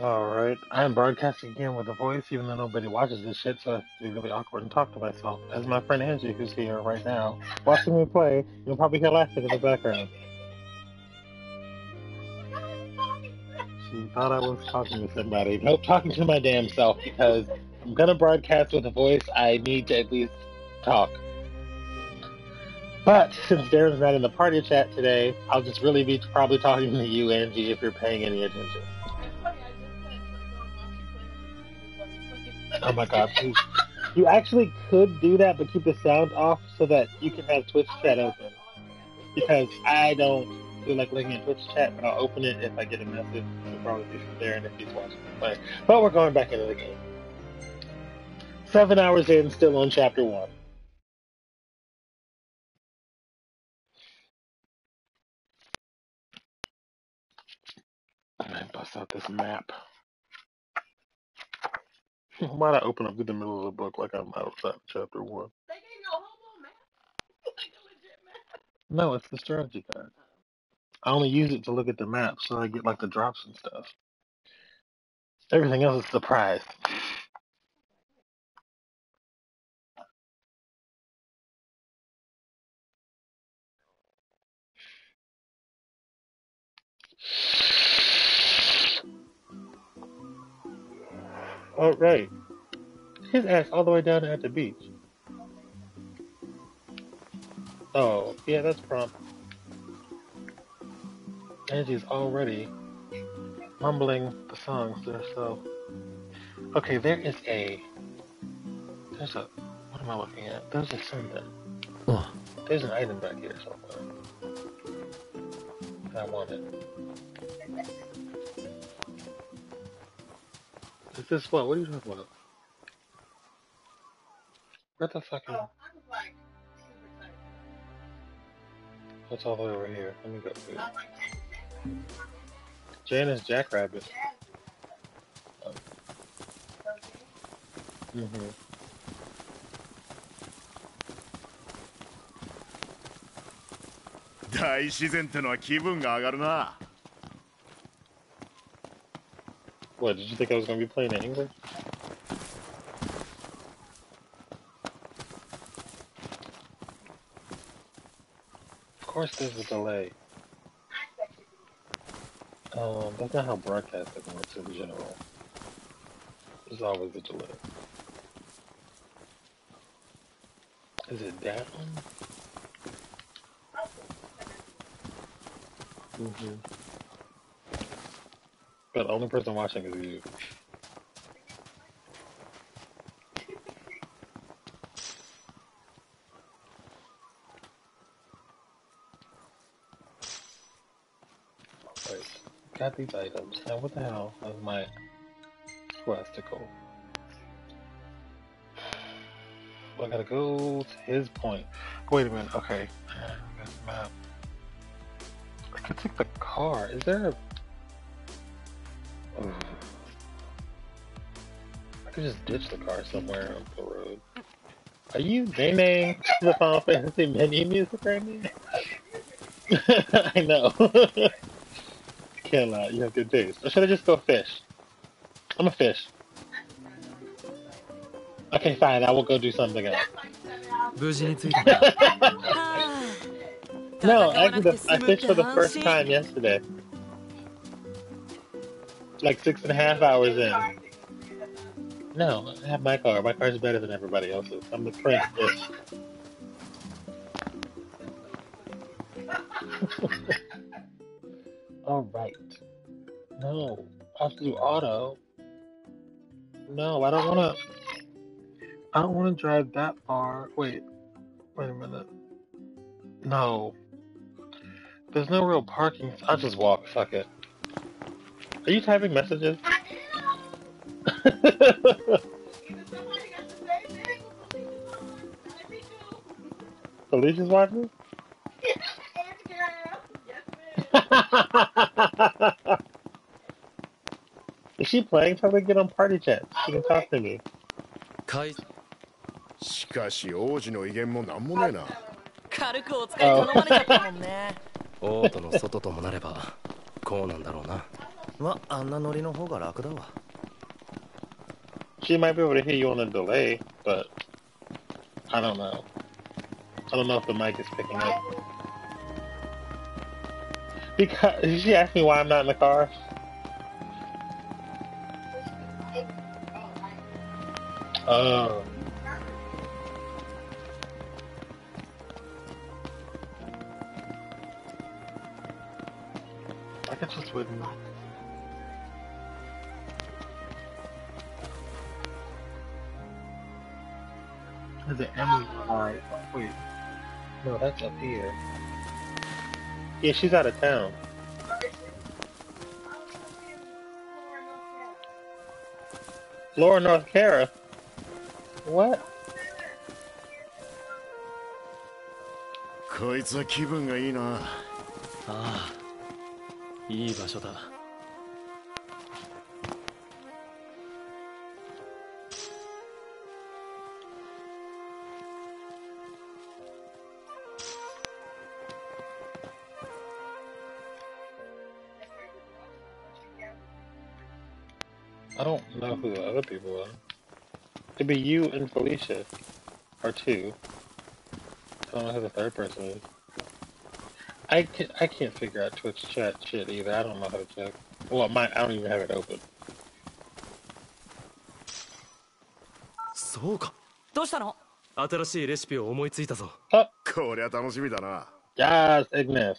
Alright, I'm broadcasting again with a voice, even though nobody watches this shit, so it's really awkward and talk to myself. As my friend Angie, who's here right now, watching me play, you'll probably hear laughing in the background. She thought I was talking to somebody. Nope, talking to my damn self, because I'm gonna broadcast with a voice, I need to at least talk. But since Darren's not in the party chat today, I'll just really be probably talking to you, Angie, if you're paying any attention. Oh my god, please. You actually could do that, but keep the sound off so that you can have Twitch chat open. Because I don't feel like looking at Twitch chat, but I'll open it if I get a message. It'll probably be from Darren if he's watching play. But we're going back into the game. Seven hours in, still on chapter one. I bust out this map. Why'd I open up to the middle of the book like I'm outside of chapter one? They ain't no homo map. Like a legit map. No, it's the strategy guide. I only use it to look at the map so I get like the drops and stuff. Everything else is surprise. All right. His ass all the way down at the beach. Oh, yeah, that's prompt. Angie's already mumbling the songs to herself. Okay, there is a. There's a. What am I looking at? There's a something. Oh, There's an item back here somewhere. I want it. Is this what? What are you talking about? What the fuck is. Oh, I was like super excited. What's all the way over here? Let me go through. I was like, Janice Jackrabbit. yeah. Mm-hmm. 大自然ってのは気分が上がるな What, did you think I was going to be playing in English? Of course there's a delay. Um, that's not how broadcasting works in general. There's always a delay. Is it that one? Mm-hmm. But the only person watching is you. Got these items. Now what the hell is my questicle? I gotta go to his point. Wait a minute, okay. I could take the car. Is there a could just ditch the car somewhere on the road. Are you naming the Final Fantasy menu music right now? I know. Can't lie, you have good taste. Or should I just go fish? I'm a fish. Okay, fine, I will go do something else. 無事に着いたな No, actually, the, I fished for the first time yesterday. Like six and a half hours in. No, I have my car. My car's better than everybody else's. I'm the prince. bitch. All right. No, I have to do auto. No, I don't want to. I don't want to drive that far. Wait, wait a minute. No, there's no real parking. I'll just walk. Fuck it. Are you typing messages? Alicia's watching? Is she playing? Tell her to get on party chat. She can talk to me. 海しかし王子の威厳もなんもねえな軽くお使い頼まれちゃったもんねオートの外ともなればこうなんだろうなまあんなノリの方が楽だわ She might be able to hear you on a delay, but I don't know. I don't know if the mic is picking up. Because she asked me why I'm not in the car? Oh. I guess just wouldn't. Is it Emily? Alright, wait. No, that's up here. Yeah, she's out of town. Laura North Cara. What? こいつは気分がいいなああいい場所だ know who the other people are. It'd be you and Felicia. Or two. I don't know who the third person is. I can't, I can't figure out Twitch chat shit either. I don't know how to check. Well, my, I don't even have it open. そうかどうしたの新しいレシピを思いついたぞこりゃ楽しみだな Yes, Ignis.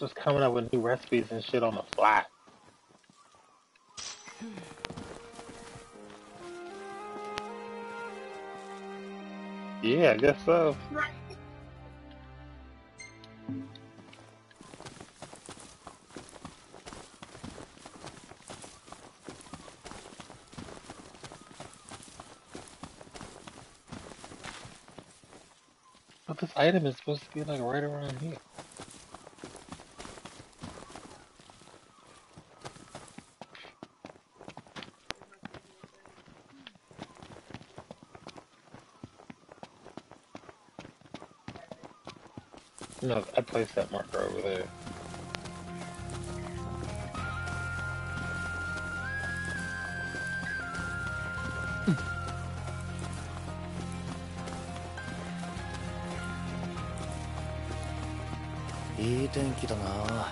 Just coming up with new recipes and shit on the fly. Yeah, I guess so. But this item is supposed to be like right around here. No, I placed that marker over there. Hmm. いい天気だな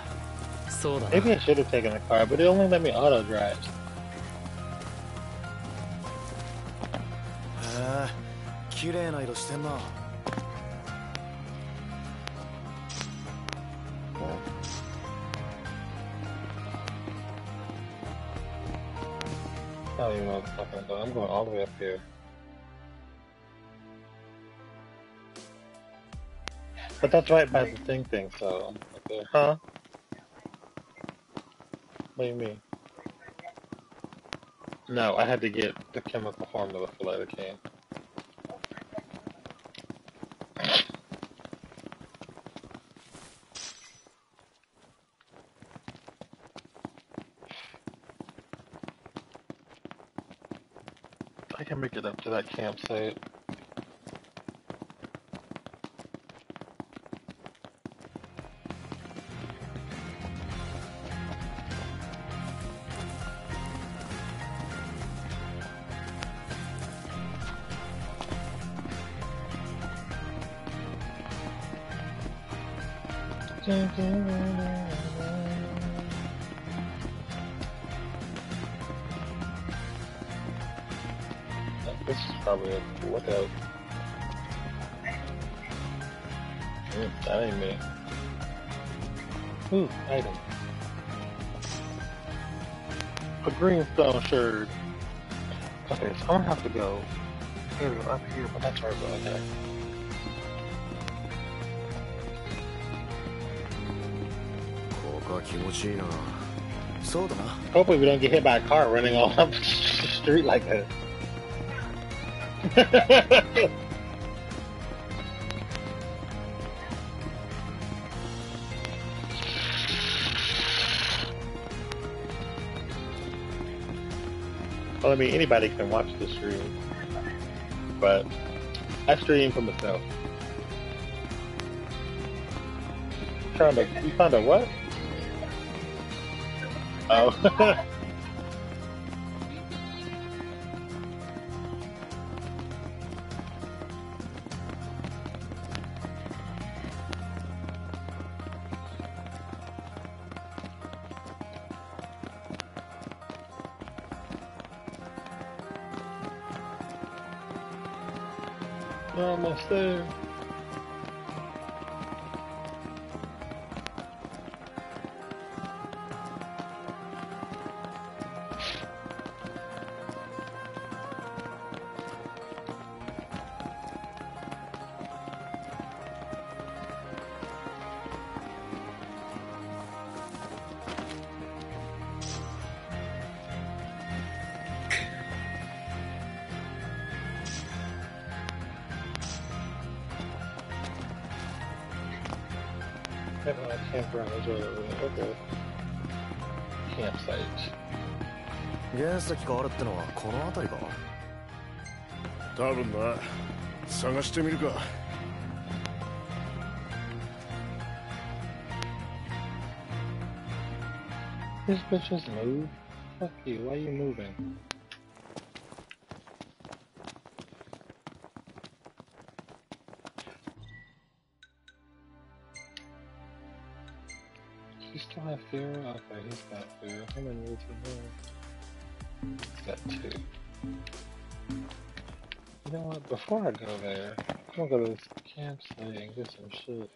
そうだな Maybe I should have taken the car, but it only let me auto drive. へえ綺麗な色してんな don't even know what the fuck I'm doing. I'm going all the way up here. But that's right by the thing thing, so I'm okay. Huh? What do you mean? No, I had to get the chemical formula for lidocaine. I can make it up to that out. Mm, that ain't me. Ooh, item. A greenstone shard. Okay, so I'm gonna have to go. Here we go, up here, but that's right, okay. Hopefully we don't get hit by a car running all up the street like that well, I mean, anybody can watch the stream, but I stream for myself. Trying to, you found a what? Oh. 原石があるってのはこの辺りか多分な探してみるか This bitch just move. Fuck you. Why you moving? Does he still have fear? Okay, he's got fear. How many needs he have? Got two. You know what? Before I go there, I'm gonna go to this campsite and get some shit.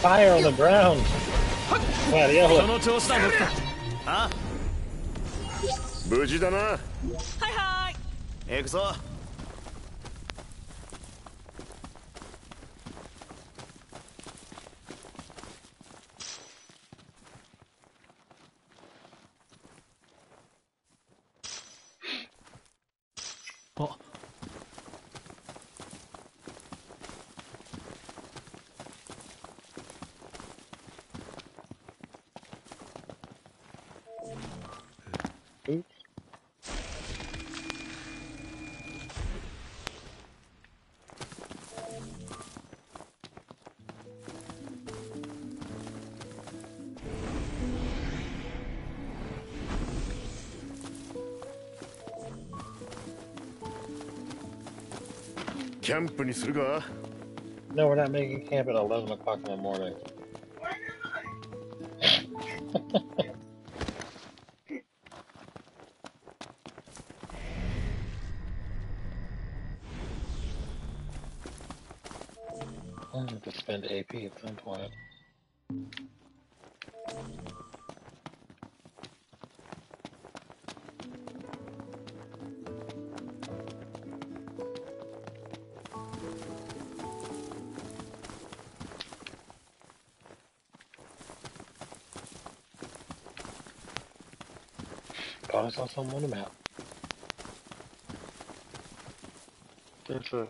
fire on the ground. Gladiolus. キャンプにするか No, we're not making camp at 11 o'clock in the morning. I'm going to spend AP at some point. I saw something on the map. There's a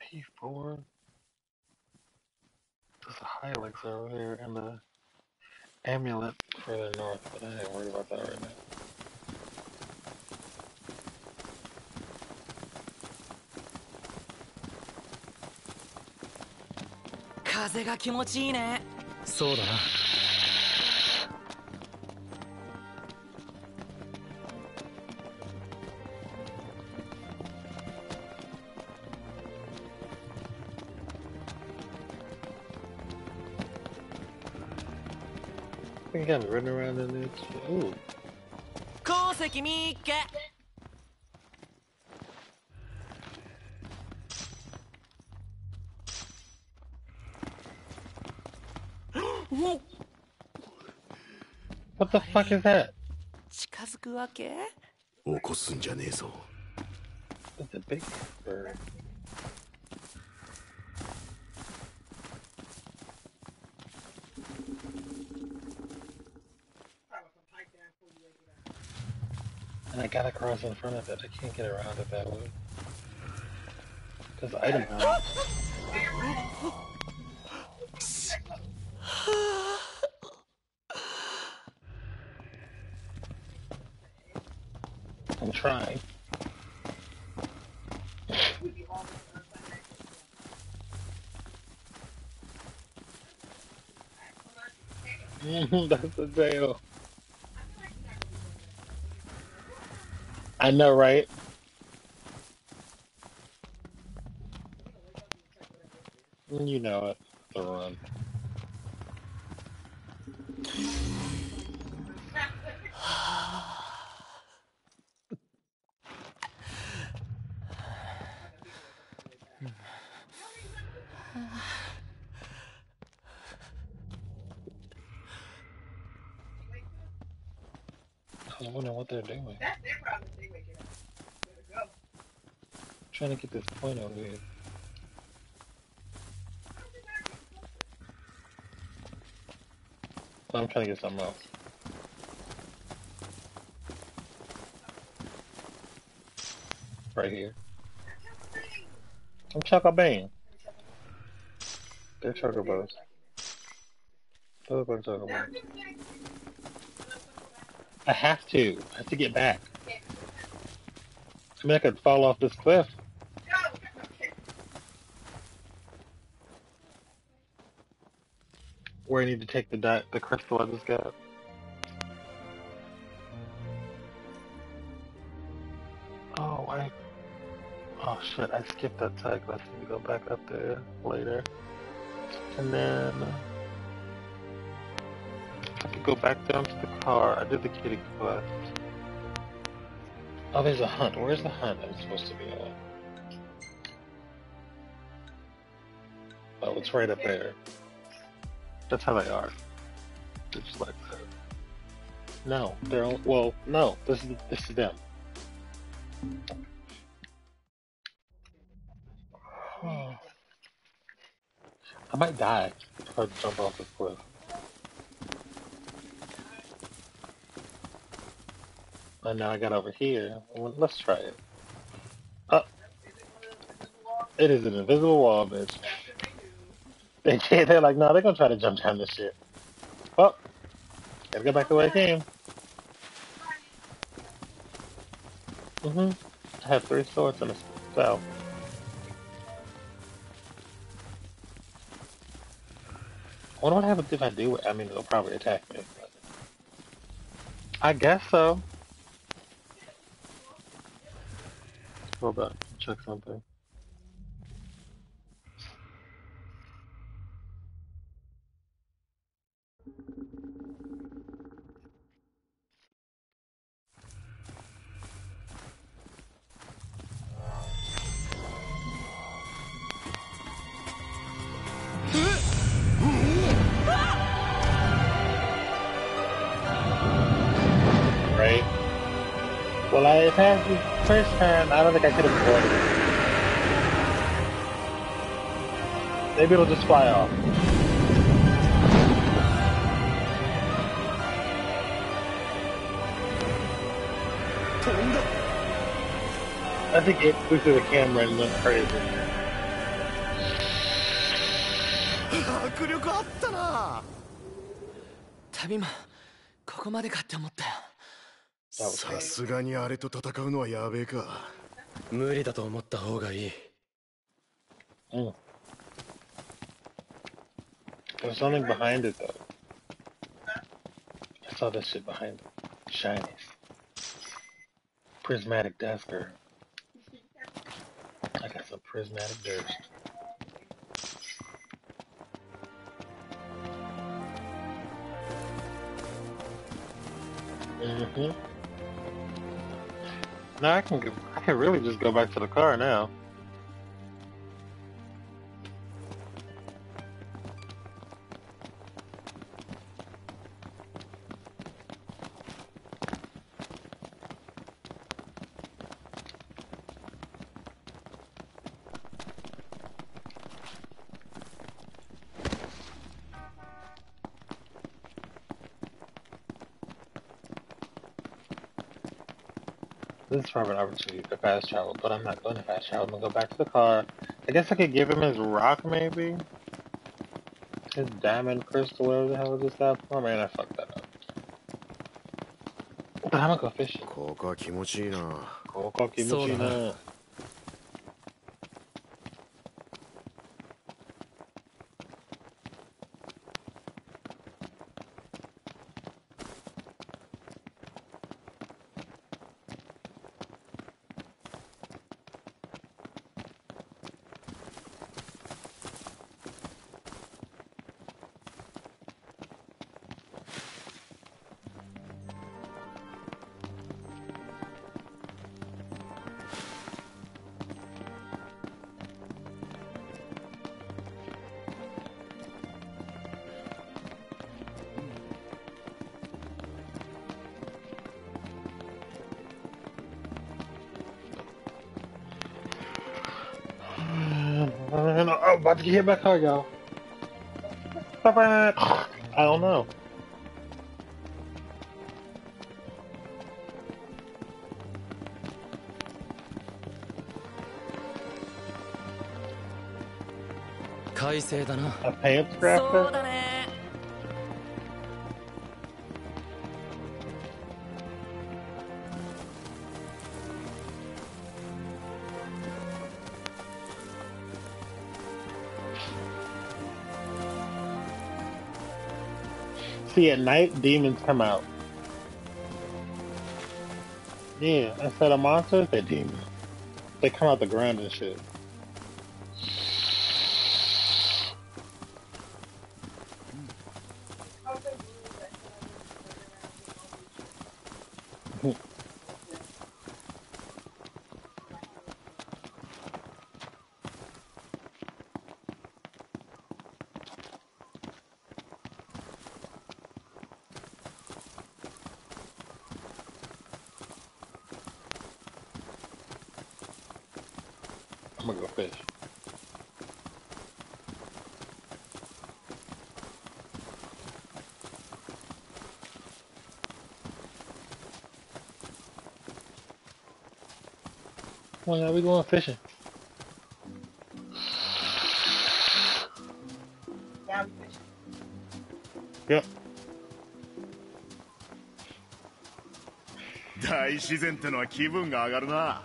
P4. There's a Hilux over there and the amulet further north, but I ain't worried about that right now. 風が気持ちいいねそうだな I'm running around in it. Ooh, 鉱石見っけお What the fuck is that? 近づくわけ起こすんじゃねえぞ It's a big bird. Gotta cross in front of it. I can't get around it that way. Because item house. I'm trying. That's the tail. I know, right? You know it. The run. I was wondering what they're doing. That's their problem if they waking up. Better go. Trying to get this point over here. I'm trying to get something else. Right here. I'm Choco Bean. They're chocobos. Look like chocobos. I have to. I have to get back. I mean, I could fall off this cliff. Where I need to take the di- the crystal I just got. Oh, I. Oh shit! I skipped that tag. I need to go back up there later, and then I could go back down to the car. I did the kitty quest. Oh, there's a hunt. Where's the hunt I'm supposed to be on? Oh, it's right up there. That's how they are. They're just like that. No, they're all, well, no. This is this is them. I might die if I jump off this cliff. And now I got over here. Well, let's try it. Oh, it is an invisible wall, bitch. They can't. They're like, no, they're gonna try to jump down this shit. Well, gotta go back the way I came. Mhm. I have three swords and a spell. I wonder what happens if I do it. I mean, it'll probably attack me. I guess so. Hold on, check something. think I could have avoided it. Maybe it'll just fly off. I think it flew through the camera and went crazy. 迫力あったな旅もここまでかって思ったよ That was さ crazy. すがにあれと戦うのはやべえか 無理だと思った方がいい Mm. There's something behind it though. I saw this shit behind it. Shinies. Prismatic Dusker. I got some prismatic durst. Mm-hmm. Now I can go, I can really just go back to the car now. This is probably an opportunity for fast travel, but I'm not going to fast travel. I'm gonna go back to the car. I guess I could give him his rock, maybe? His diamond crystal, whatever the hell is this stuff? Oh man, I fucked that up. But I'm gonna go fishing. ここは気持ちいいなここ気持ちいいな。 Why did you hit my car, y'all? I don't know. A pants grafter? See, at night, demons come out. Yeah, instead of monsters, they're demons. They come out the ground and shit. Well, now we going fishing. Yep. 大自然ってのは気分が上がるな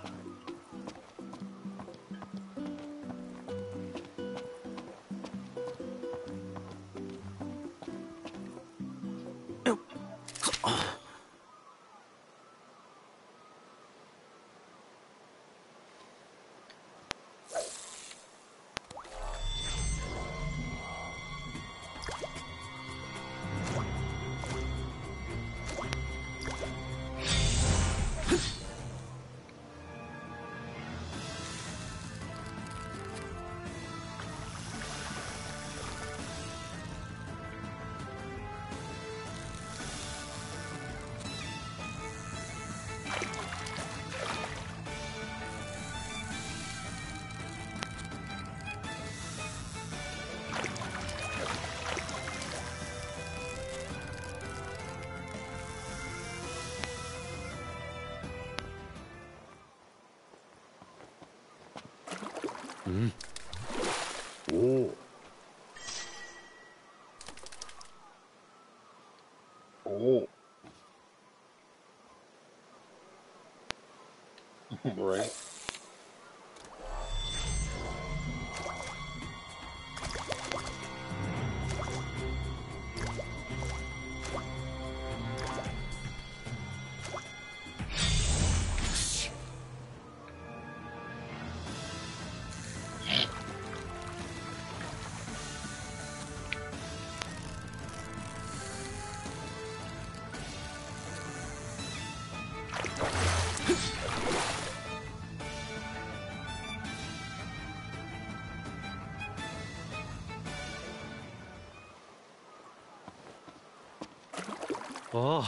Oh,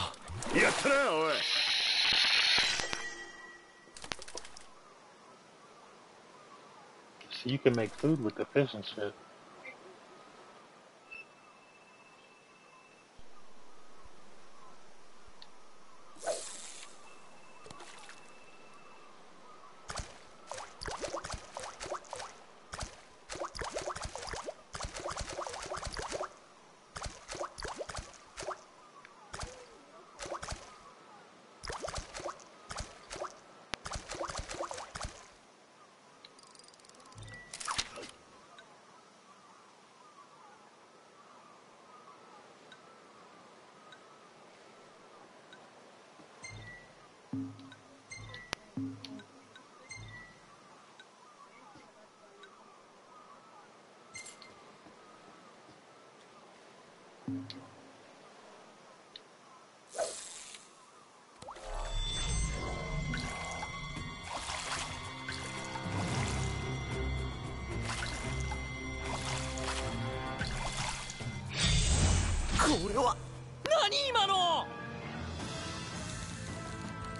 やったなおい So you can make food with the fish and shit.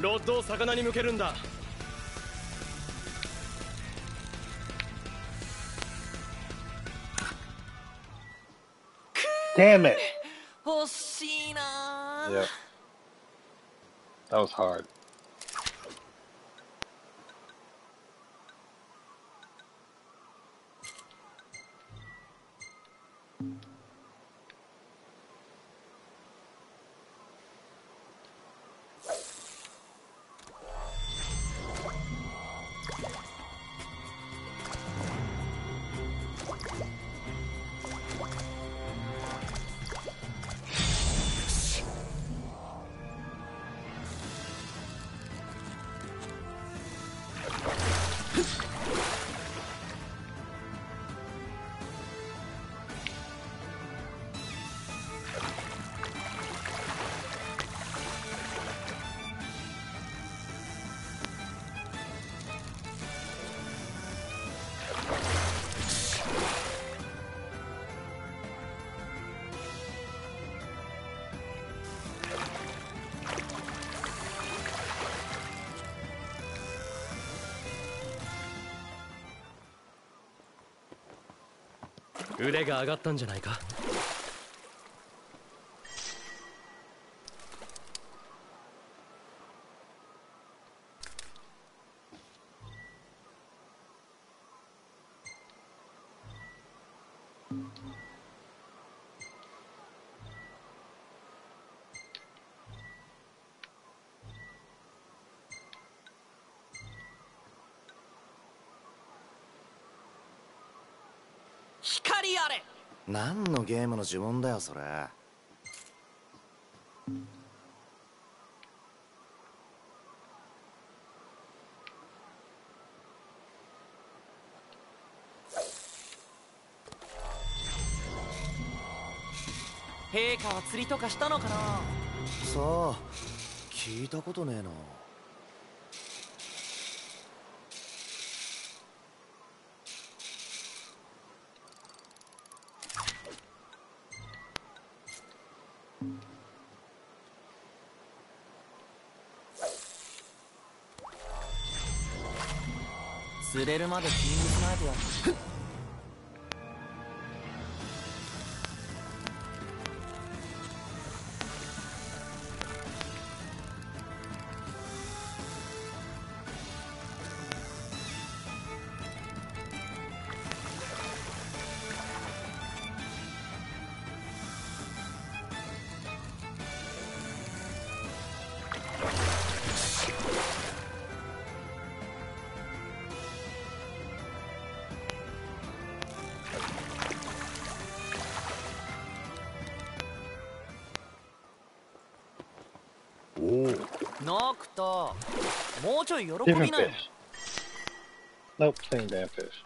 ロッドを魚に向けるんだ。ダメ欲しいな。あ腕が上がったんじゃないか？何のゲームの呪文だよそれ。陛下は釣りとかしたのかな？さあ聞いたことねえなれるまでキングスナイトやノクトもうちょい喜 Different びなよ fish. Nope, same damn fish.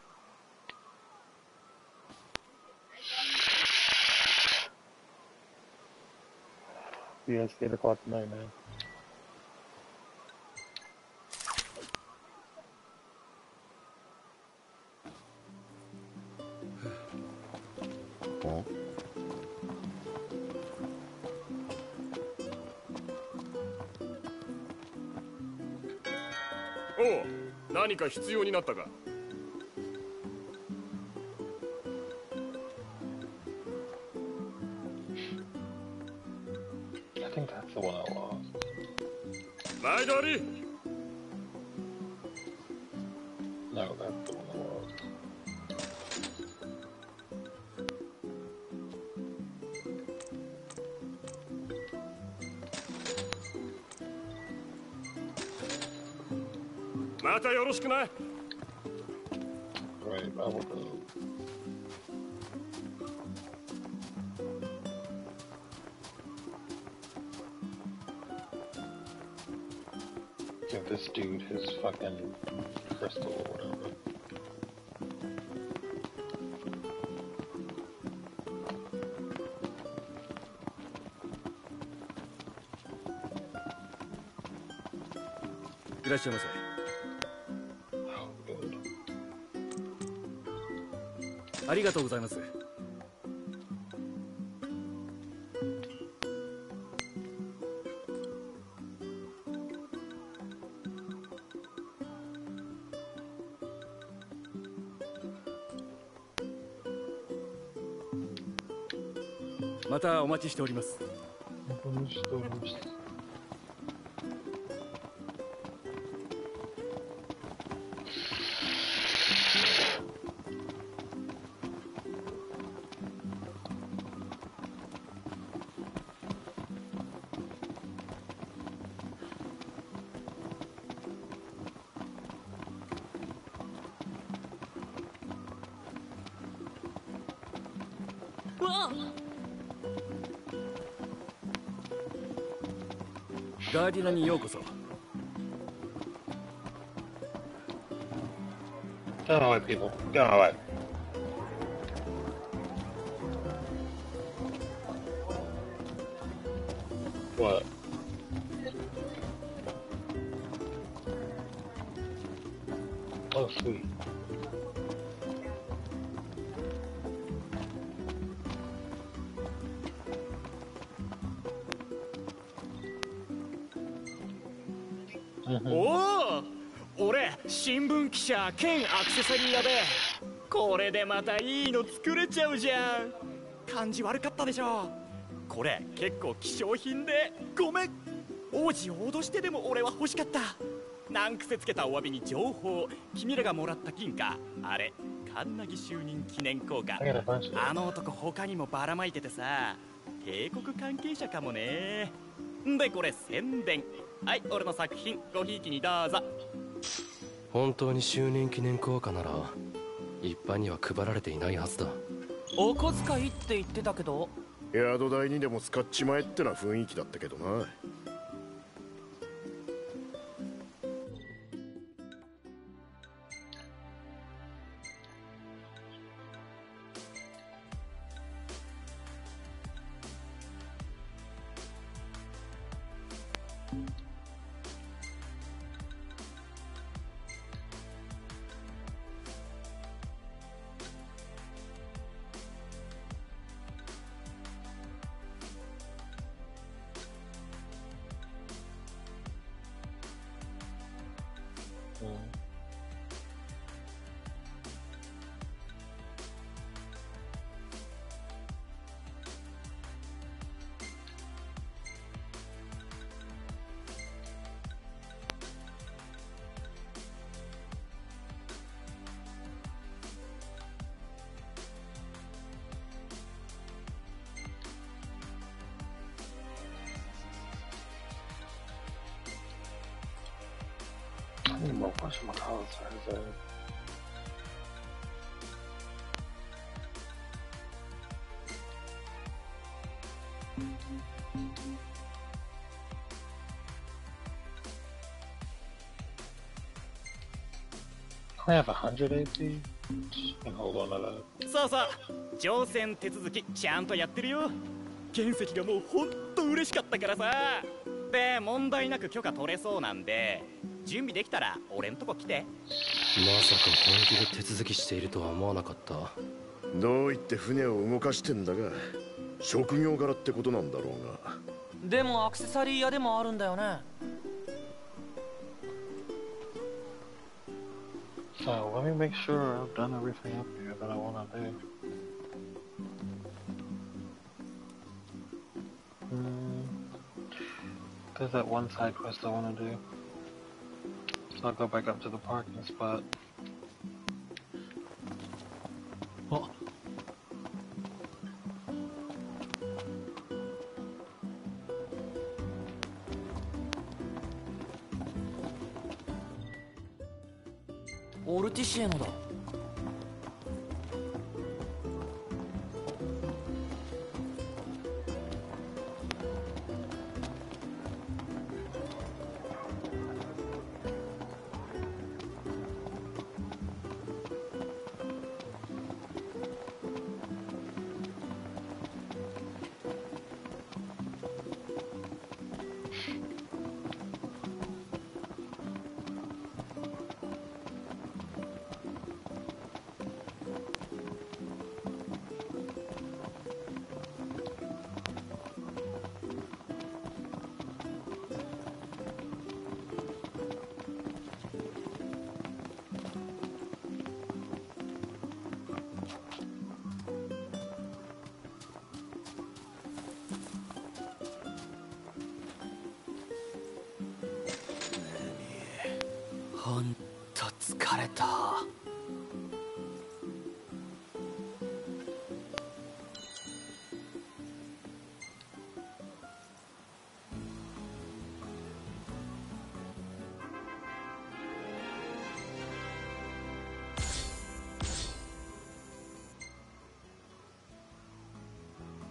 Yeah, it's 8 o'clock tonight, man. 何か必要になったか。またよろしくな Right, I will go. give this dude his fucking crystal or whatever.いらっしゃいませ ありがとうございます。またお待ちしております。ガーディナにようこそ Get out of my way, people. Get out 兼アクセサリー屋でこれでまたいいの作れちゃうじゃん。感じ悪かったでしょこれ結構希少品で。ごめん。王子を脅してでも俺は欲しかった。難癖つけたお詫びに情報。君らがもらった金貨。あれカンナギ就任記念硬貨。あの男他にもばらまいててさ。帝国関係者かもね。でこれ宣伝はい俺の作品。ごひいきにどうぞ本当に就任記念硬貨なら一般には配られていないはずだ。お小遣いって言ってたけど。宿代にでも使っちまえってな雰囲気だったけどな I have 100 AP? And hold on to that. そうそう。乗船手続きちゃんとやってるよ。原石がもうほんと嬉しかったからさ。で問題なく許可取れそうなんで準備できたら俺んとこ来て。まさか本気で手続きしているとは思わなかった。どう言って船を動かしてんだが職業柄ってことなんだろうがでもアクセサリー屋でもあるんだよね So let me make sure I've done everything up here that I want to do. Hmm. There's that one side quest I want to do. So I'll go back up to the parking spot.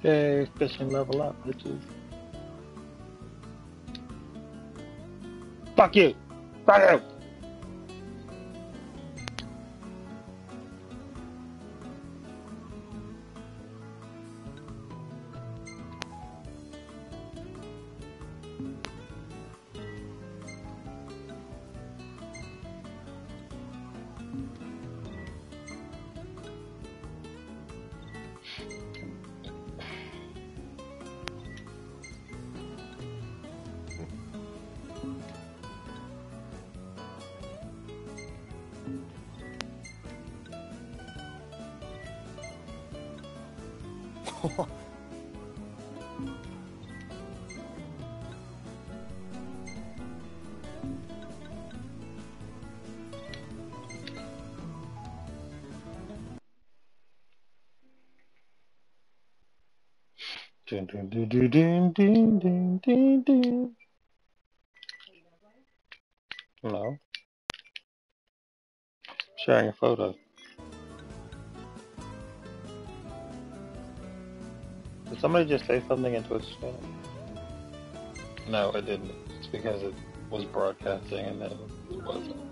É, pensando level up bitches. tudo. Fuck you! Fuck you! Dun, dun, dun, dun, dun, dun, dun, dun, dun. No. Sharing a photo. Did somebody just say something in Twitch chat? No, it didn't. It's because it was broadcasting and then it wasn't.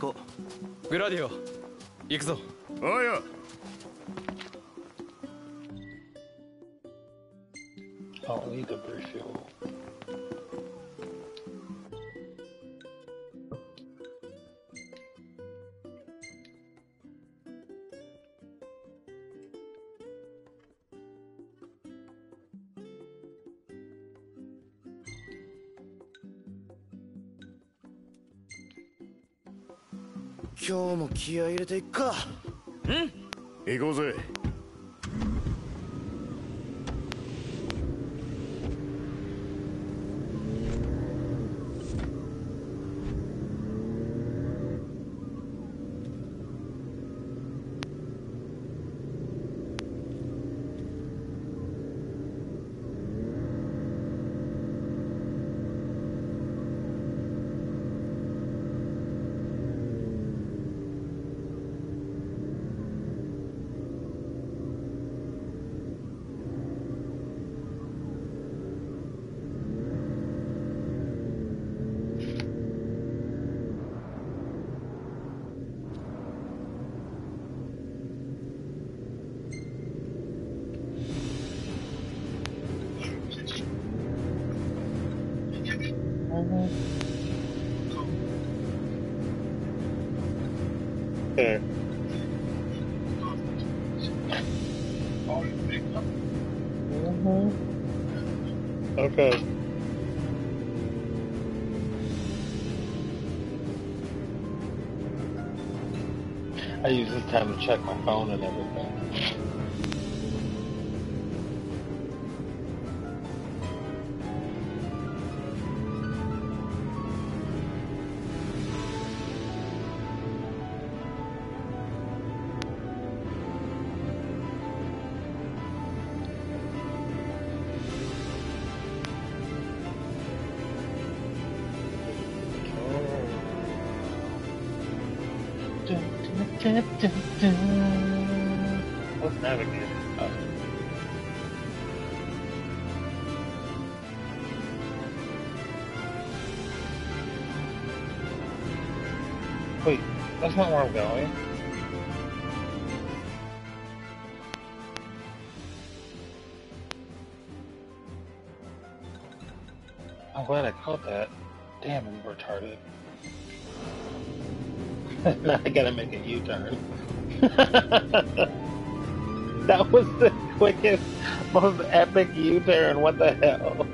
行こう。グラディオ行くぞ。おやよ。今日も気合い入れていくか。行こうぜ check my phone and not where I'm going. I'm glad I caught that. Damn, I'm retarded. I gotta make a U-turn. that was the quickest, most epic U-turn. What the hell?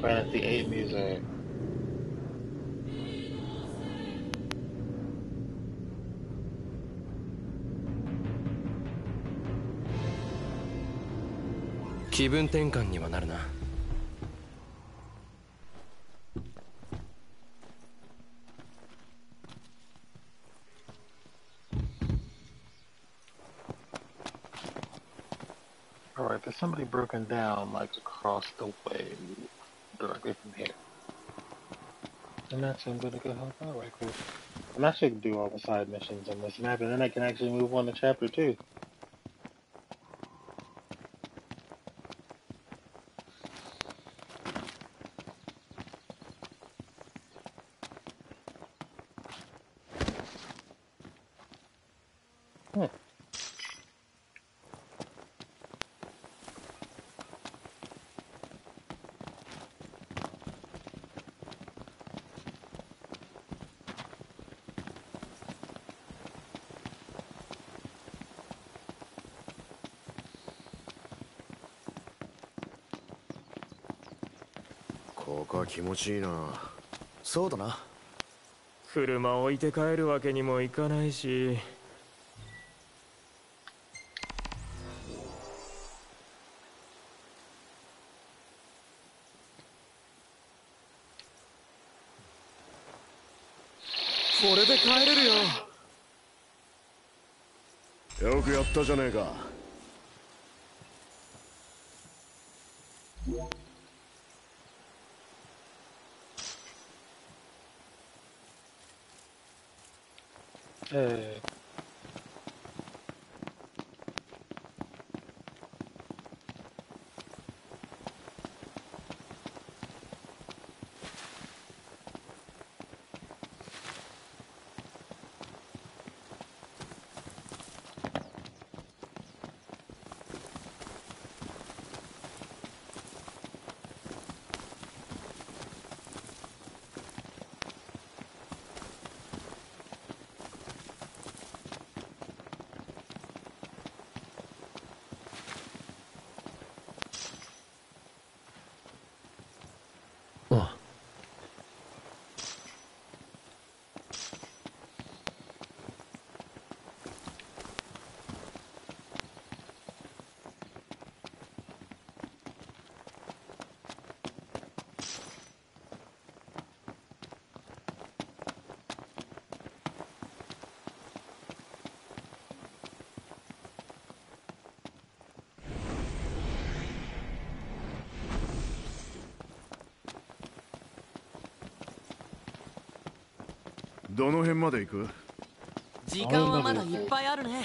Fantasy about music? Alright, there's somebody broken down like across the way directly from here. And actually, I'm gonna go help out right quick. And I should do all the side missions on this map, and then I can actually move on to chapter 2. 持ちいいな。そうだな。車置いて帰るわけにもいかないし。これで帰れるよ。よくやったじゃねえか Hey. Oh. どの辺まで行く？時間はまだいっぱいあるね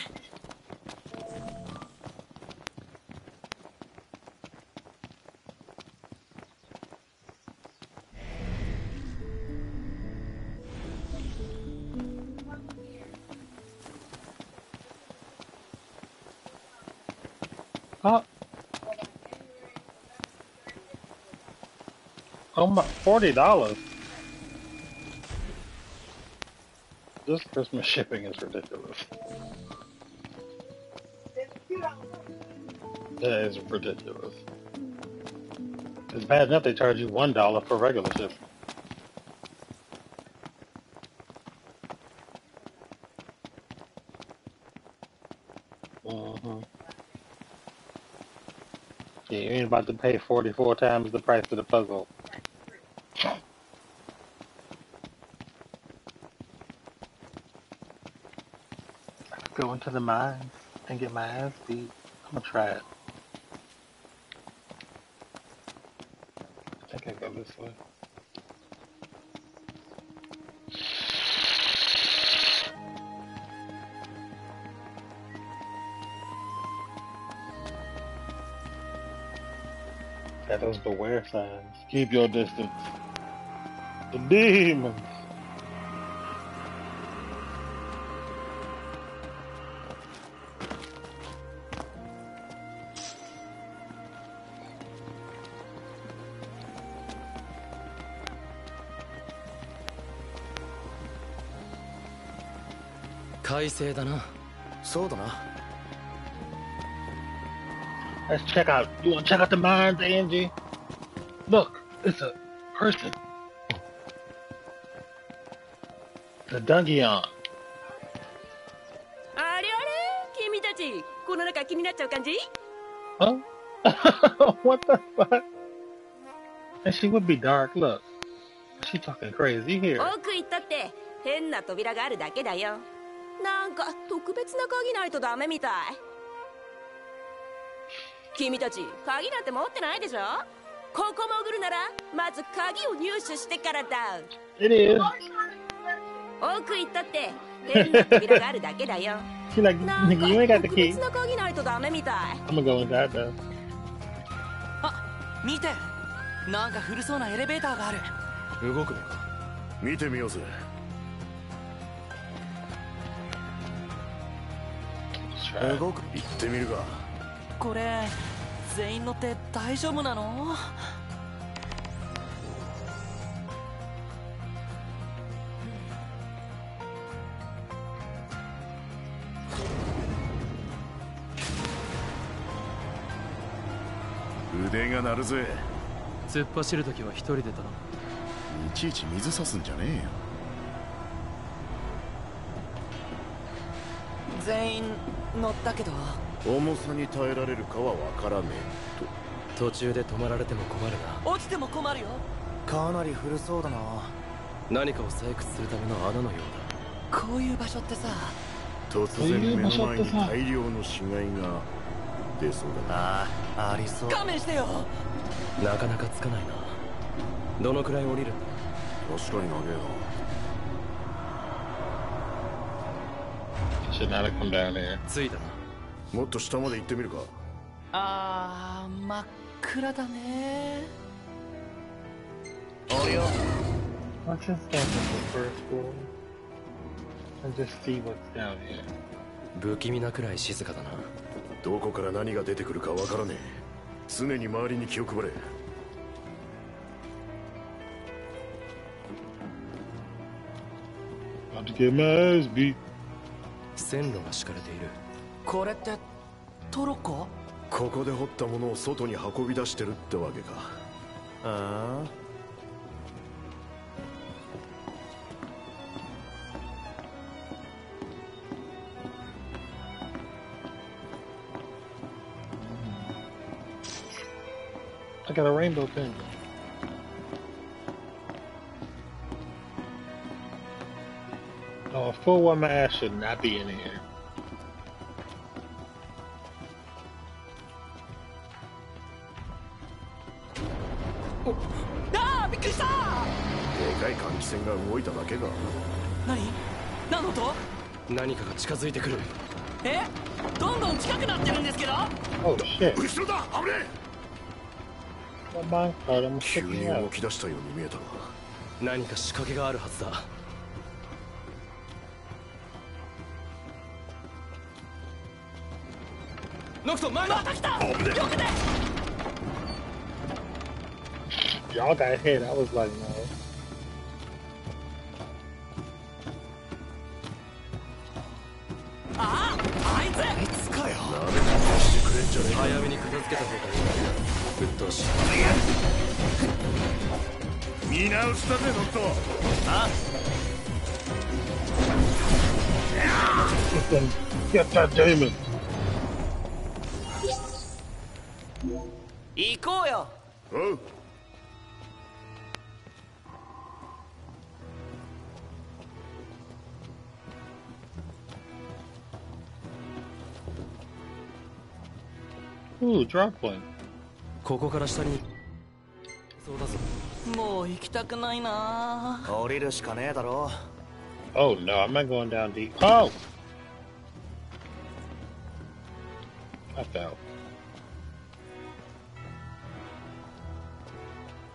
Oh. Oh my, forty dollars. This Christmas shipping is ridiculous. That is ridiculous. It's bad enough they charge you one dollar for regular shipping. hmm Yeah, you ain't about to pay forty-four times the price of the puzzle. Go into the mines and get my ass beat. I'm gonna try it. I think I go this way. Got those beware signs. Keep your distance. The demons. Let's check out. You want to check out the mines, Angie? Look, it's a person. The Dungeon. あれあれ君たちこの中気になっちゃう感じ Huh? what the fuck? And she would be dark. Look, she talking crazy here. 奥行ったって変な扉があるだけだよなんか特別な鍵ないとダメみたい。君たち鍵なんて持ってないでしょ？ここ潜るならまず鍵を入手してからだ.奥行ったって変な扉があるだけだよ。She like, なん nigga, you ain't か got the 特 key. 別な鍵ないとダメみたい。I'm gonna go in that though. 見て。なんか古そうなエレベーターがある。動くのか？見てみようぜ動く。行ってみるか。これ全員乗って大丈夫なの？腕が鳴るぜ。突っ走るときは一人で頼む。いちいち水さすんじゃねえよ。全員乗ったけど。重さに耐えられるかは分からね途中で止まられても困るな。落ちても困るよ。かなり古そうだな。何かを採掘するための穴のようこういう場所ってさ。と突然目の前に大量の死骸が出そうだな。ああありそう。勘弁してよ。だなかなかつかないな。どのくらい降りるんだ？確かに長えっいまで行あ真っ暗だね不気味なくらい静かだな。どこから何が出てくるかわからねえ。常に周りに気を配れ。About to get. 線路が敷かれている。これってトロッコ？ここで掘ったものを外に運び出してるってわけか。ああ。I got a rainbow pin. Oh, a full one my ass should not be in here. あーびっくりしたでかい換気扇が動いただけか。何？何の音？何かが近づいてくる。え？どんどん近くなってるんですけど？Oh shit. 後ろだ！危ねえ！急に動.き出したように見えたが何か仕掛けがあるはずだ ノクト前だ Y'all got hit. I was like, no. あああいつなめてしてくれんじゃねえか早めに片付 drop one. ここから下にそうだぞもう行きたくないな降りるしかねえだろ Oh no, I'm not going down deep. Oh! I fell.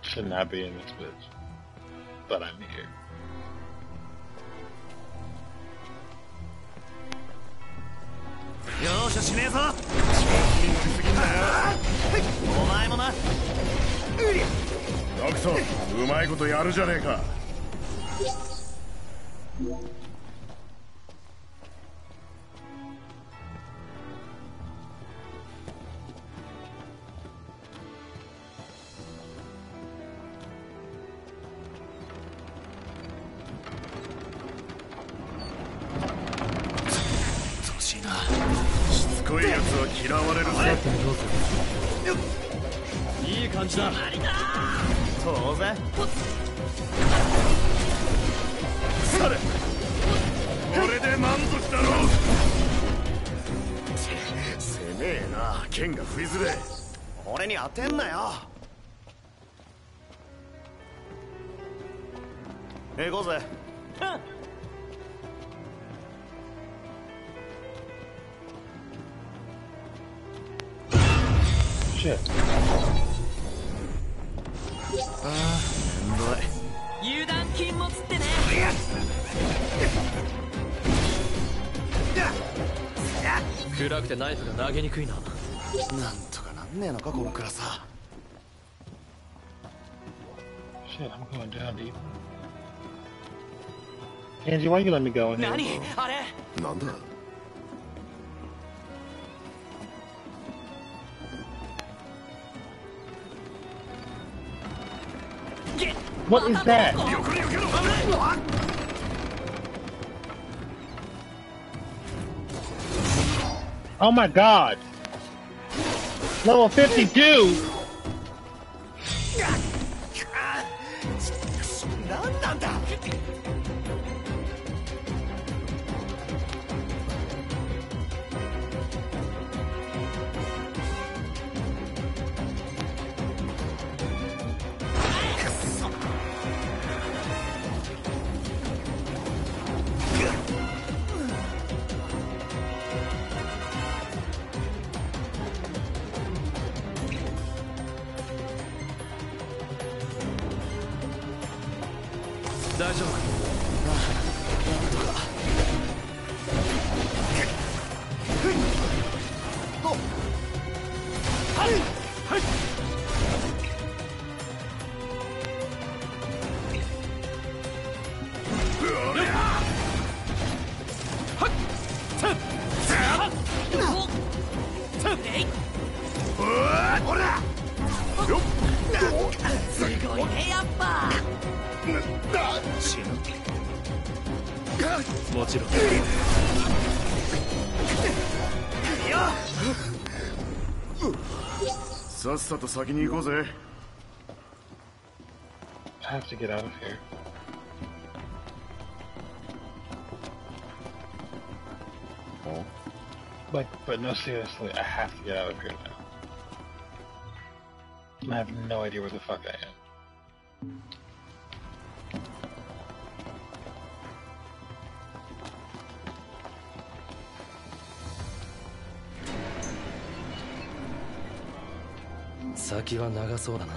Should not be in this bitch. But I'm here. 容赦しねえぞお前もな。ダクソンうまいことやるじゃねえか。ナイフが投げにくいななんとかなんねえのかこの暗さ Shit, I'm going down deep. Angie, why you let me go in here? 何あれなんだ What is that? Oh my god! Level 52! 先に行こうぜ I have to get out of here. Oh. Like, but no, seriously, I have to get out of here now. I have no idea where the fuck I am. " 先は長そうだな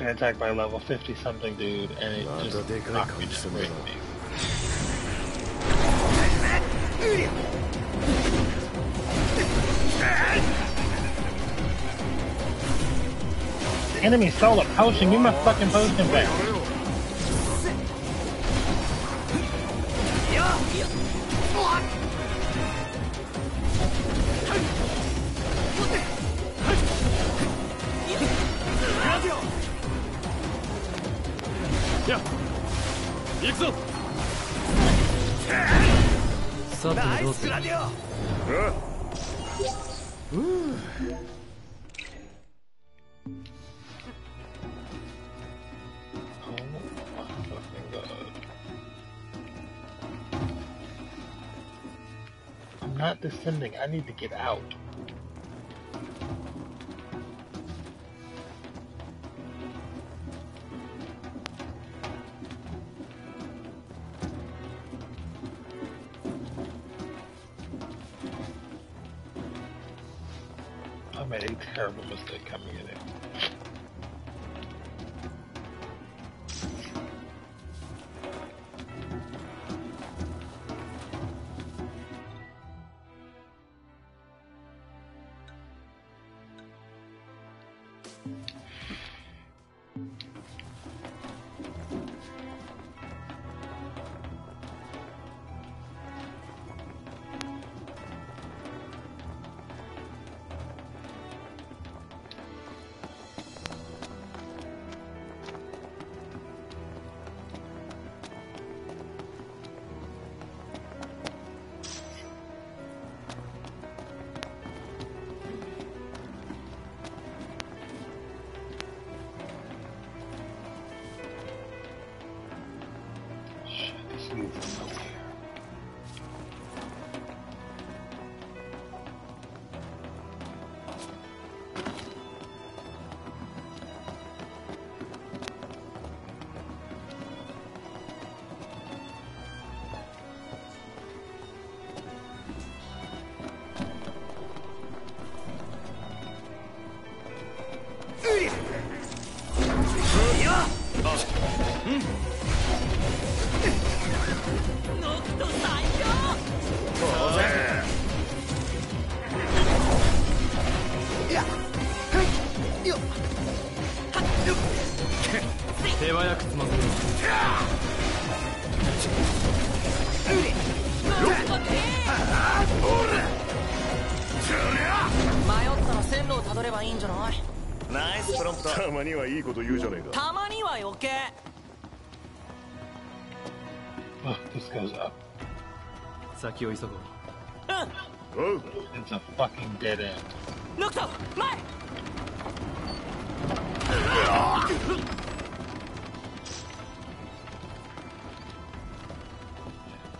I got attacked by a level 50 something dude, and it Nah, just they could knocked me come down. to me. Right, Enemy stole a potion. Give me my fucking potion back. I need to get out. にたまには余計あっ助かるぞ先を急ごうんう It's a fucking ノクト前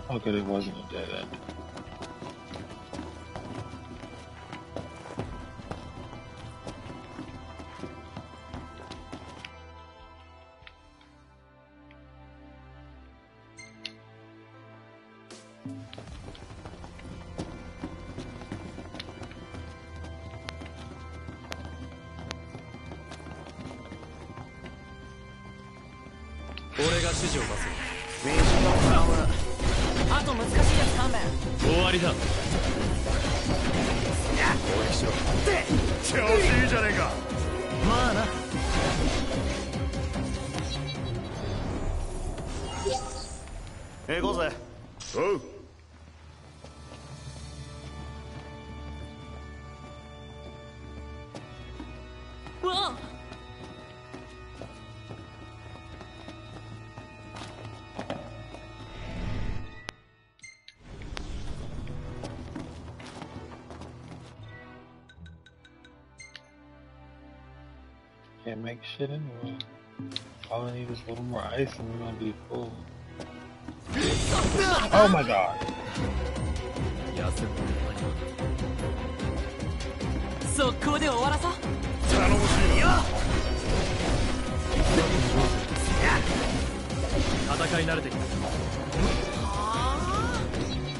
Okay, it wasn't a dead end. shit anyway. All I need is a little more ice and we're gonna be full. Oh my god! So cool de Owarasa? Tatakai Narate.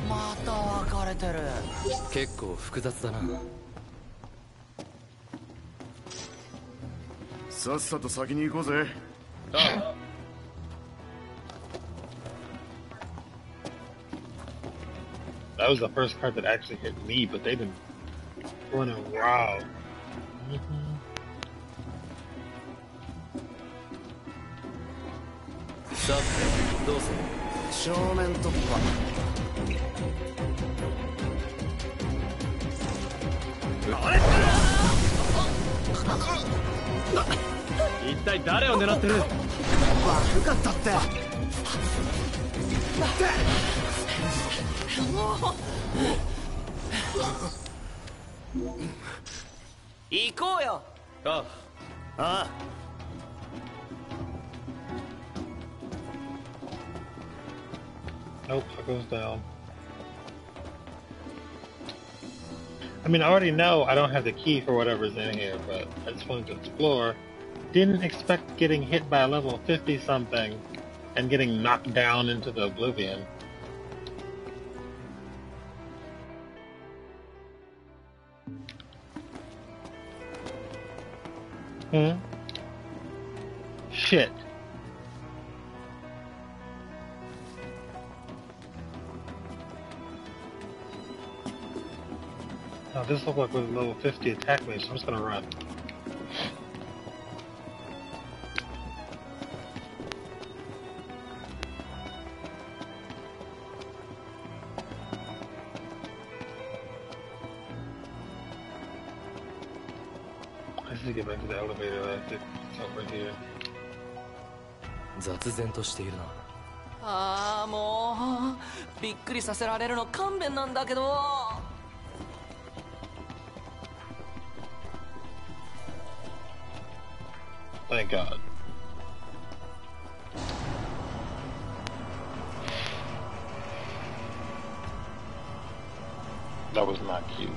Mata, 別れてる。結構複雑だな。さっさと先に行こうぜ That was the first card that actually hit me, but they didn't run a wow. Mhm. 一体誰を狙ってる？悪かったって。行こうよ。ああ。Nope, that goes down. I mean, I already know I don't have the key for whatever's in here, but I just wanted to explore. Didn't expect getting hit by a level 50 something and getting knocked down into the oblivion. Hmm? Shit. Now this looks like with level 50 attack me, so I'm just gonna run. I need to get back to the elevator. I think it's over here. 雑然としているなああもうびっくりさせられるの勘弁なんだけど Thank God. That was not cute.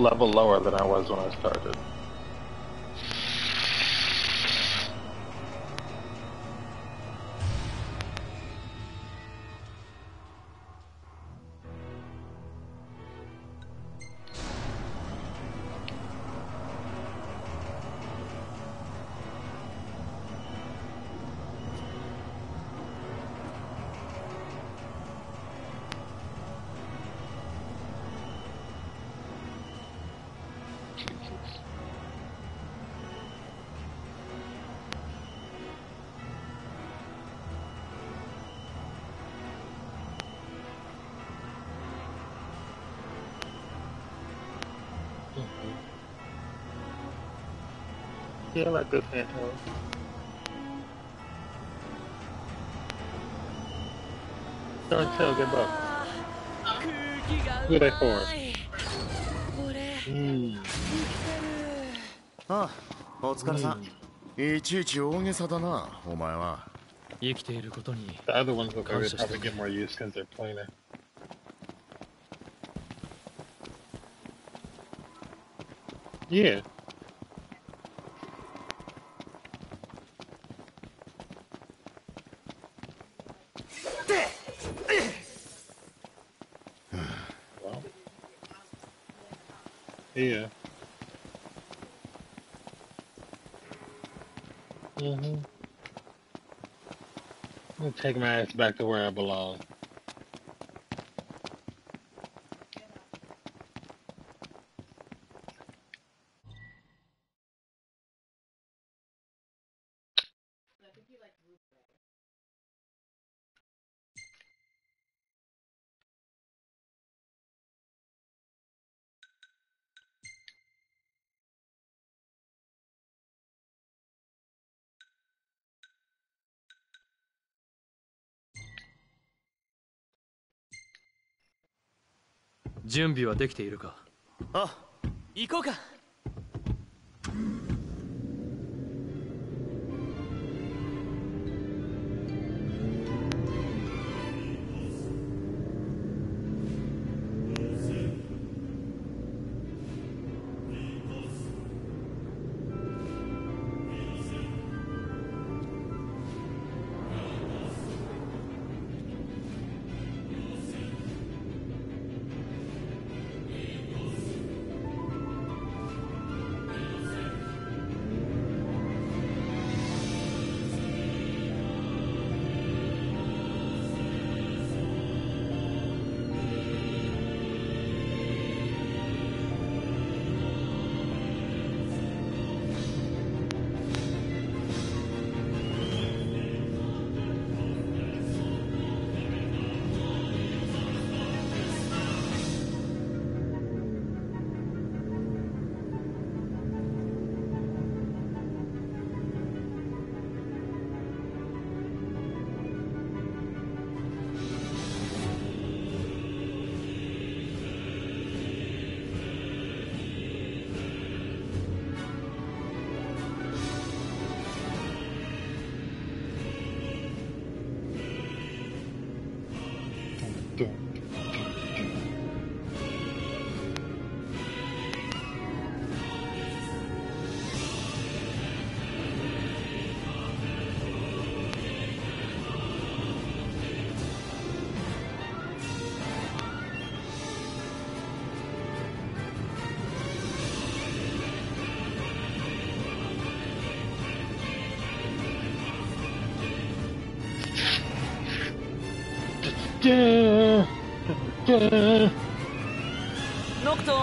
Level lower than I was when I started. Like good handheld. Don't tell, for? まい俺 Mm. ああお疲れさん、いちいち大げさだなお前は生きていることに The other ones look like they probably get more use because they're plainer. Yeah. well. Take my ass back to where I belong. "準備はできているか？あ行こうか。ノクト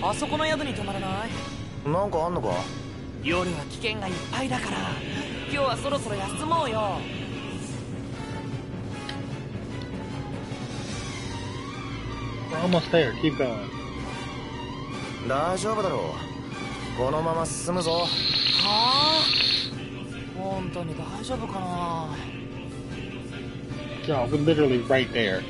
あそこの宿に泊まらない？なんかあんのか？夜は危険がいっぱいだから今日はそろそろ休もうよ。We're almost there. Keep going. 大丈夫だろう。このまま進むぞ。はあ？本当に大丈夫かな？Yeah, we're literally right there.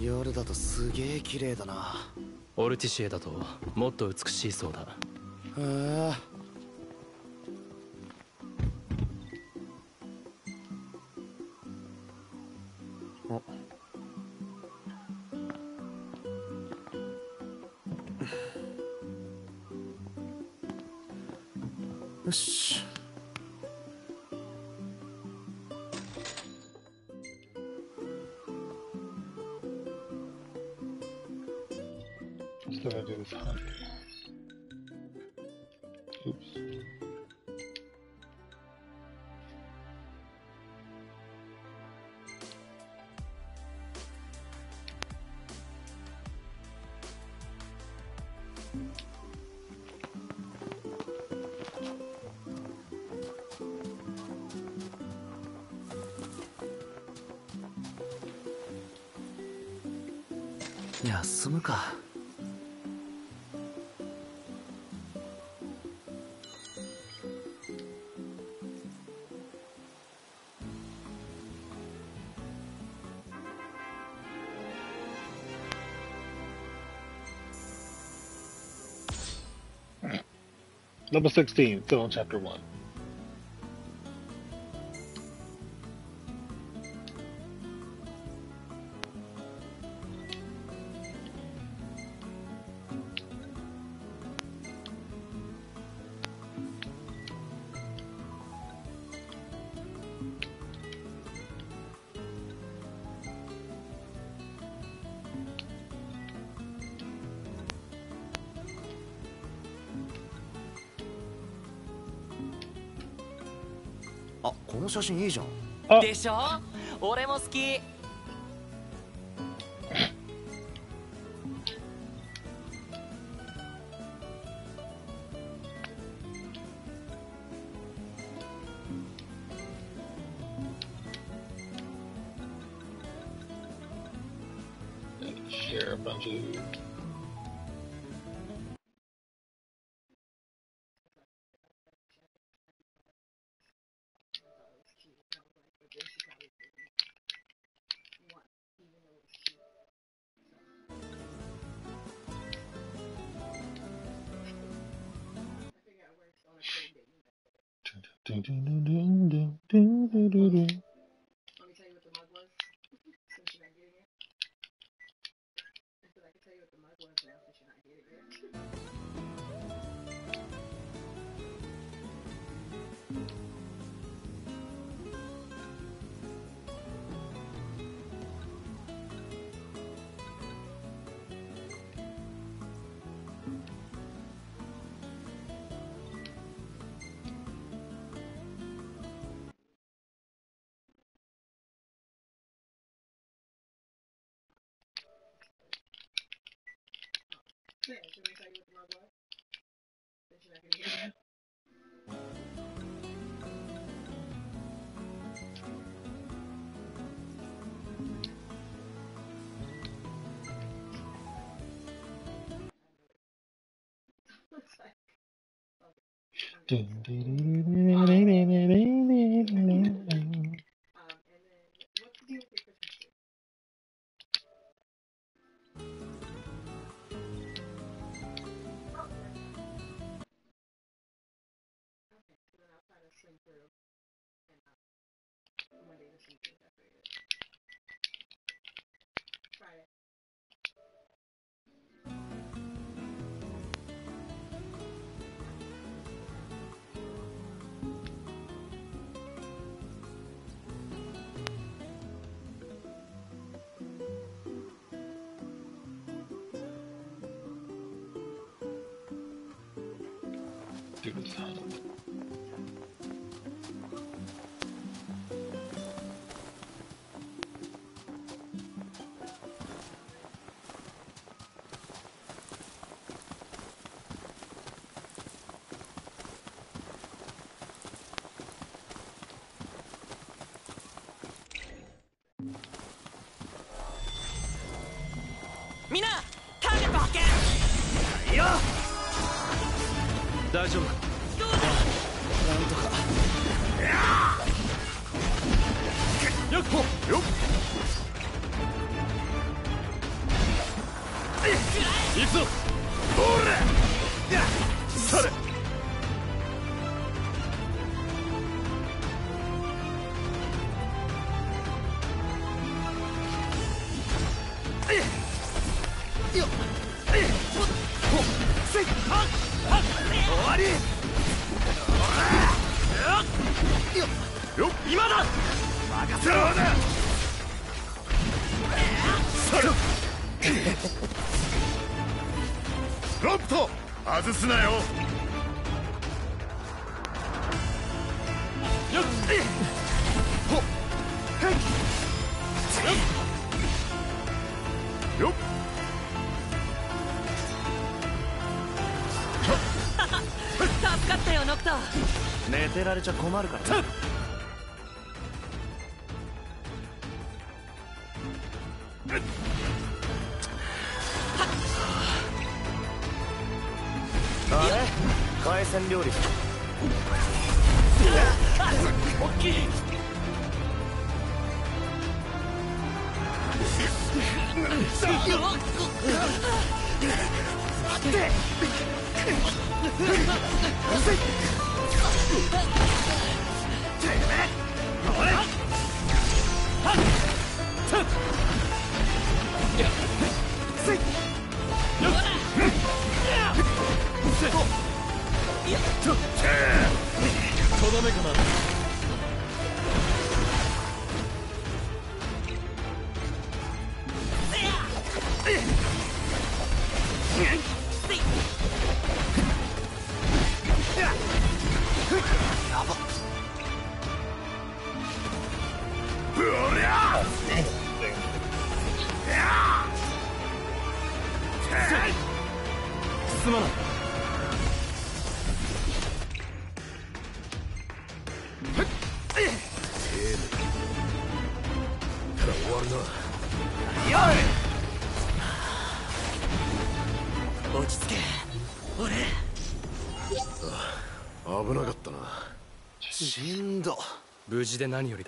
夜だとすげえ綺麗だなオルティシエだともっと美しいそうだへえ 休むか Level 16, still in chapter 1. . 写真いいじゃん。あ。でしょ？俺も好き dee dee ってくるなと思。みんな大丈夫か？なんとか。よっほ！よっ！行くぞ！ほらされ！無事で何よりだ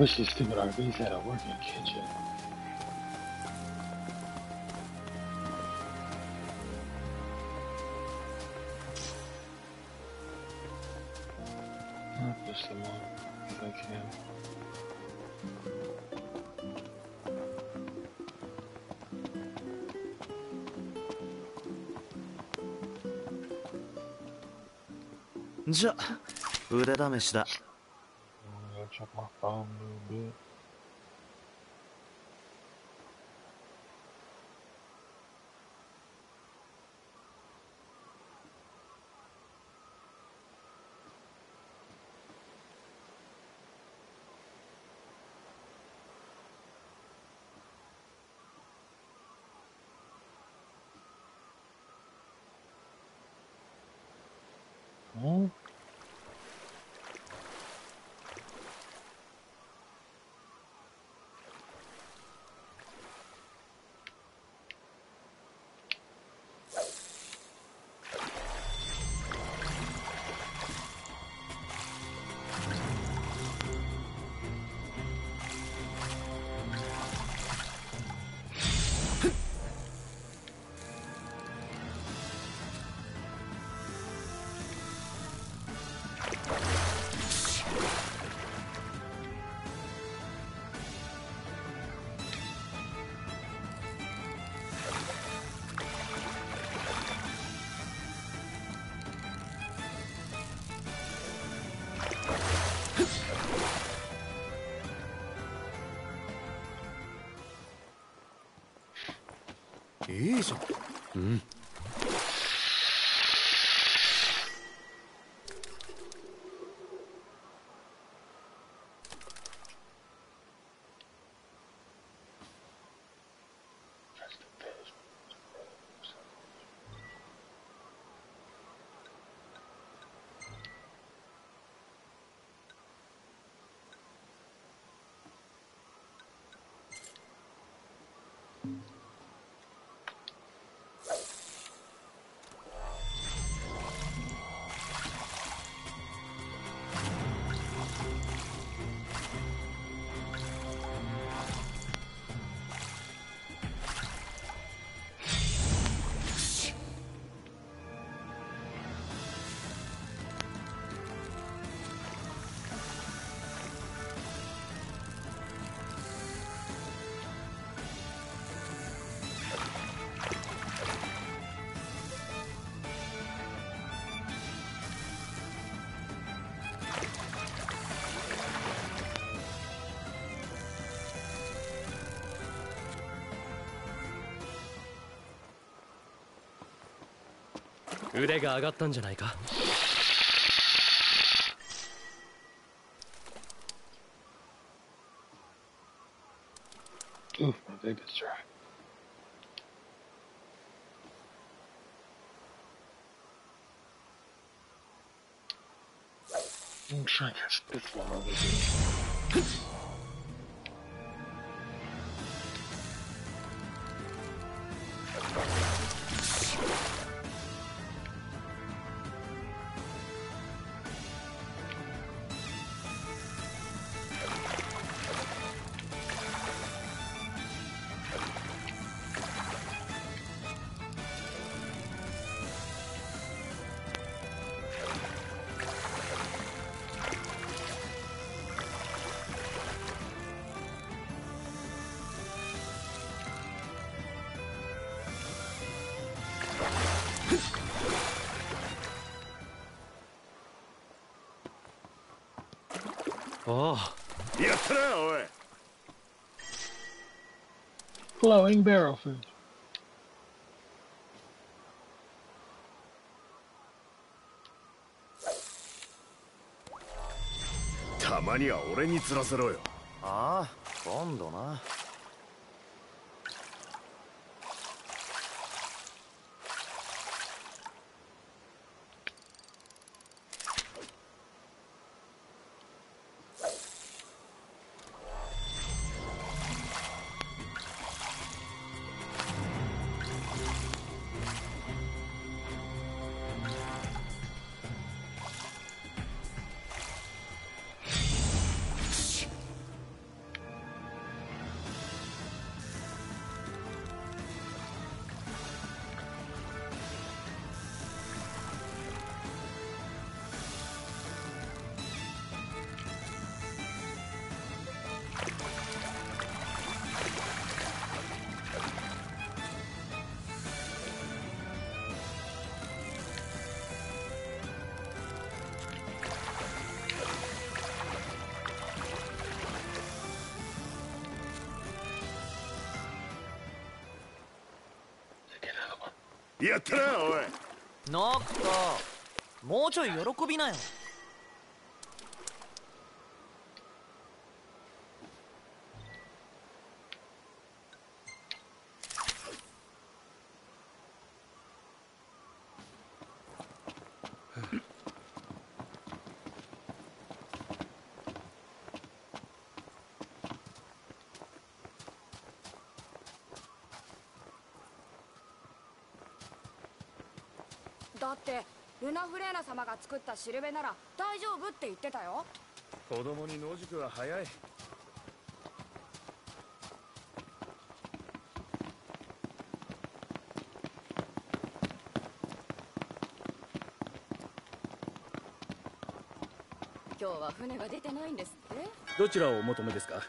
wish these stupid RVs had a working kitchen. I'll push them on if I can. じゃ腕試しだ check my phone a little bit. いいじゃんうん。腕が上がったんじゃないか？Oof, my ああやったなおい Flowing barrel food. Tamani, I'll let you know. Ah, 今度な。やったなおい。ノクトもうちょい喜びなよだってルナフレーナ様が作ったしるべなら大丈夫って言ってたよ。子供に野宿は早い。今日は船が出てないんですって？どちらをお求めですか？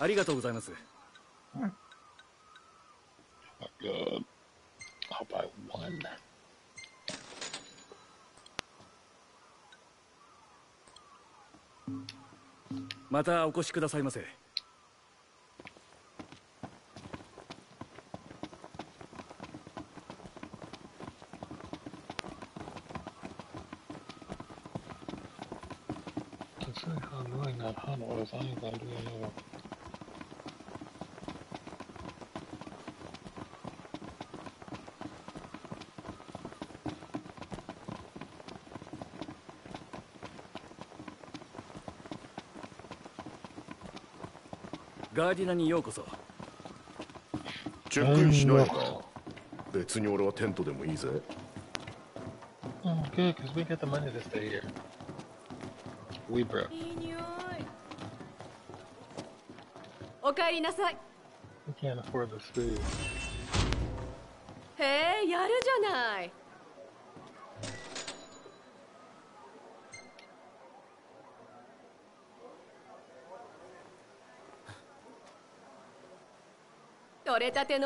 ありがとうございます Good. Hope I won. またお越しくださいませ Considering how annoying that hunt was, I ain't gonna do another. Gardina ガーディナにようこそチェックインしないか別に俺はテントでもいいぜ Oh, good, because we got the money to stay here. We broke. おかえりなさい We can't afford this food. へえやるじゃないれたて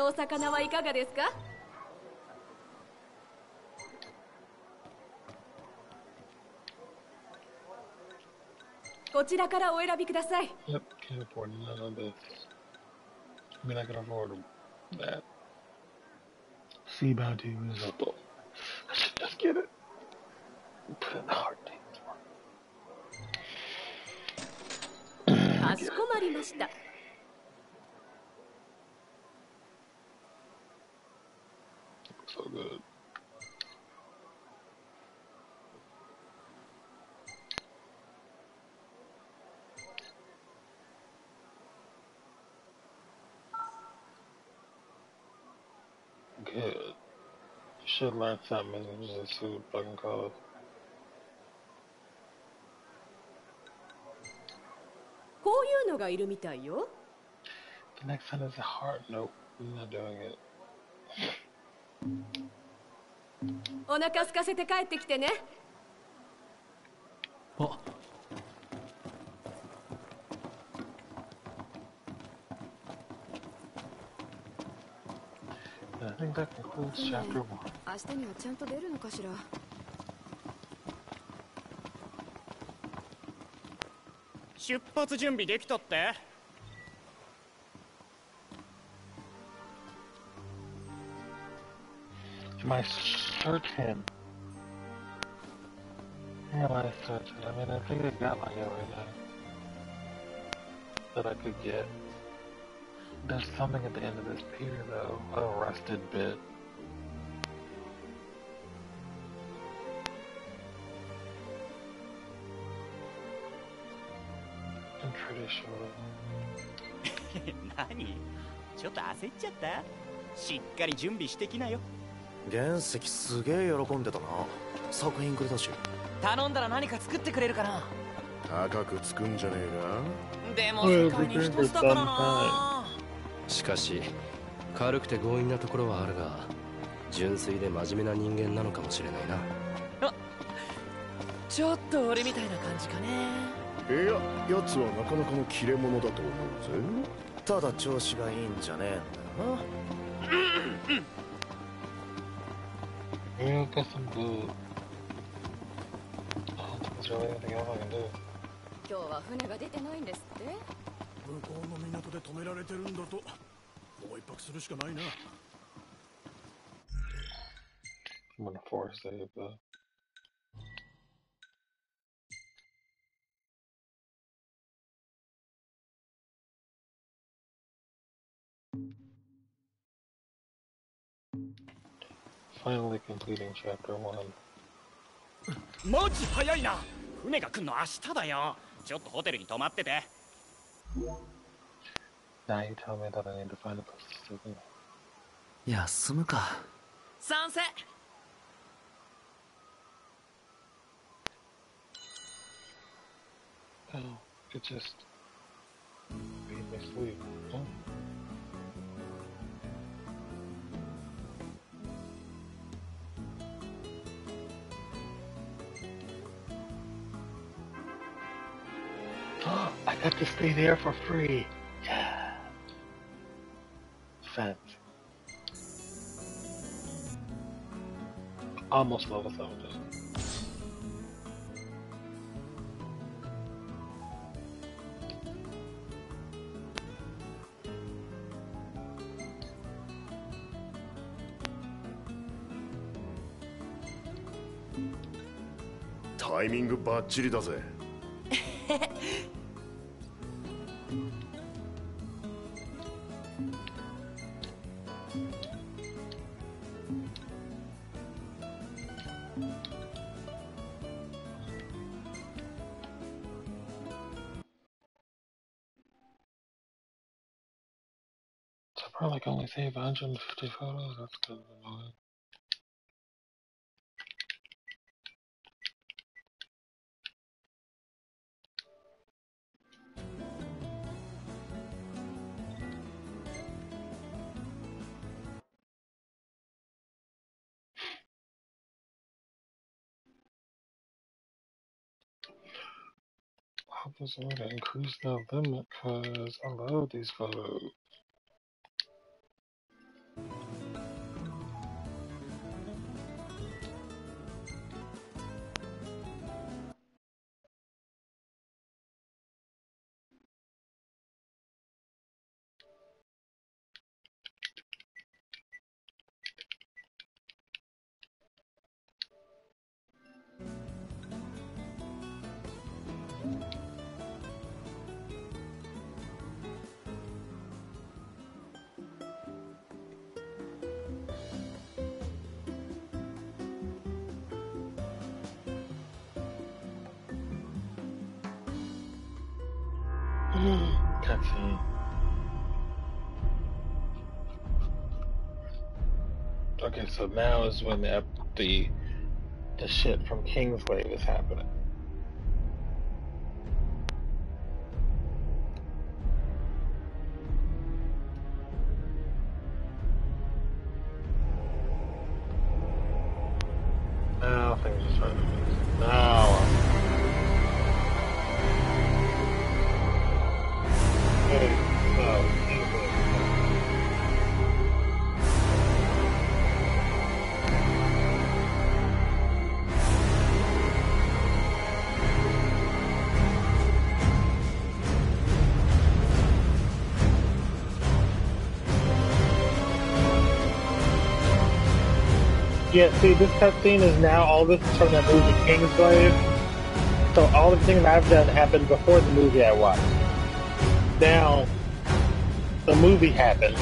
こちらからおい。かしこまりました。so good. Good. You should learn something and just see fucking code. The next one is a. I'm not doing it. お腹空かせて帰ってきてね。あ。one. 明日にはちゃんと出るのかしら。出発準備できたって Am I certain? Am I certain? I mean, I think I got like everything that I could get. There's something at the end of this pier, though. A rusted bit. And traditional. 何ちょっと焦っちゃったしっかり準備してきなよ 原石すげえ喜んでたな。作品くれたし。頼んだら何か作ってくれるかな。高くつくんじゃねえでも世界に一つだからな。しかし軽くて強引なところはあるが純粋で真面目な人間なのかもしれないな。ちょっと俺みたいな感じかね。かいや奴はなかなかの切れ者だと思うぜ。ただ調子がいいんじゃねえんだよな。Yeah, got 今日は船が出てないんですって向こうの港で止められてるんだともう一泊するしかないな I'm gonna force save though. Finally completing chapter one. マジ早いな船が来んの明日だよちょっとホテルに泊まってて Now you tell me that I need to find a place to sleep in. 休むか賛成 Oh, it just made me sleep. Oh. I got to stay there for free. Yeah. Fancy. Almost level 7.タイミングバッチリだぜ Save 150 photos. That's kind of annoying. How does it increase the limit? Cause I love these photos. Is when the the the shit from Kingsglaive was happening. See, this cutscene is now all this is from that movie Kingsglaive. So all the things I've done happened before the movie I watched. Now, the movie happened,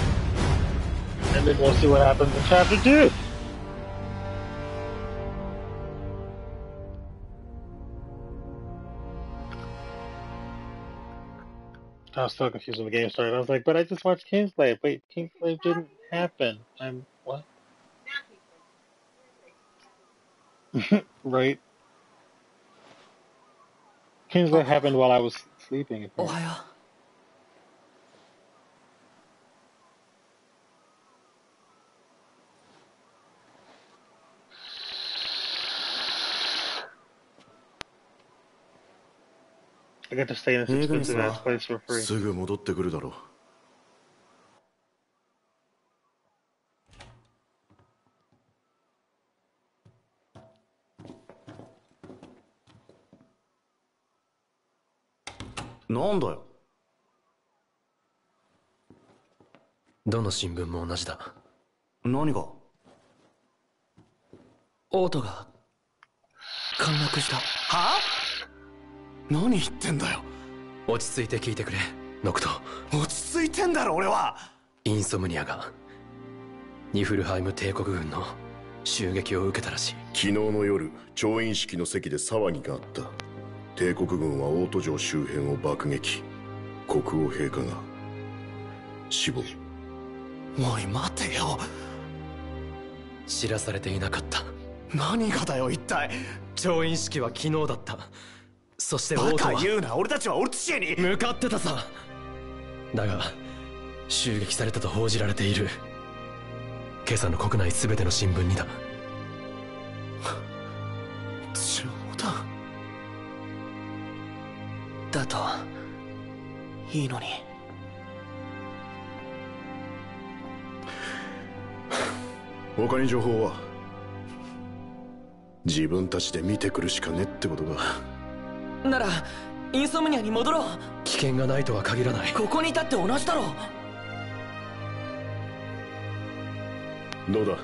and then we'll see what happens in chapter two. I was so confused when the game started. I was like, but I just watched Kingsglaive. Wait, Kingsglaive didn't happen. I'm what? right? Kingsglaive happened while I was sleeping. おはよ I got to stay in this ええから expensive ass さ place for free. すぐ戻ってくるだろ なんだよ。どの新聞も同じだ。何が？オートが陥落した。は？何言ってんだよ。落ち着いて聞いてくれノクト。落ち着いてんだろ俺は。インソムニアがニフルハイム帝国軍の襲撃を受けたらしい。昨日の夜調印式の席で騒ぎがあった帝国軍は大都城周辺を爆撃。国王陛下が。死亡。おい待てよ。知らされていなかった。何がだよ一体。調印式は昨日だった。そしてバ王都はカ言うな俺たちはオルツシエに。向かってたさ。だが襲撃されたと報じられている。今朝の国内全ての新聞にだだといいのに。他に情報は？自分たちで見てくるしかねってことか。ならインソムニアに戻ろう。危険がないとは限らない。ここにいたって同じだろどうだ？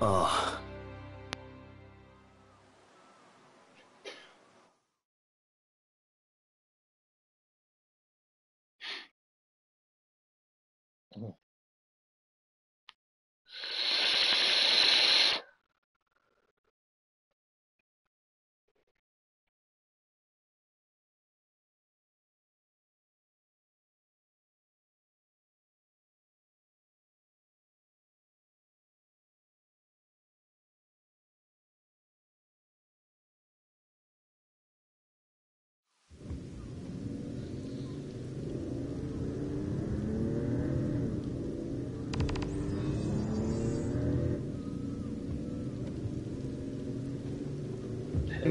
啊、哦，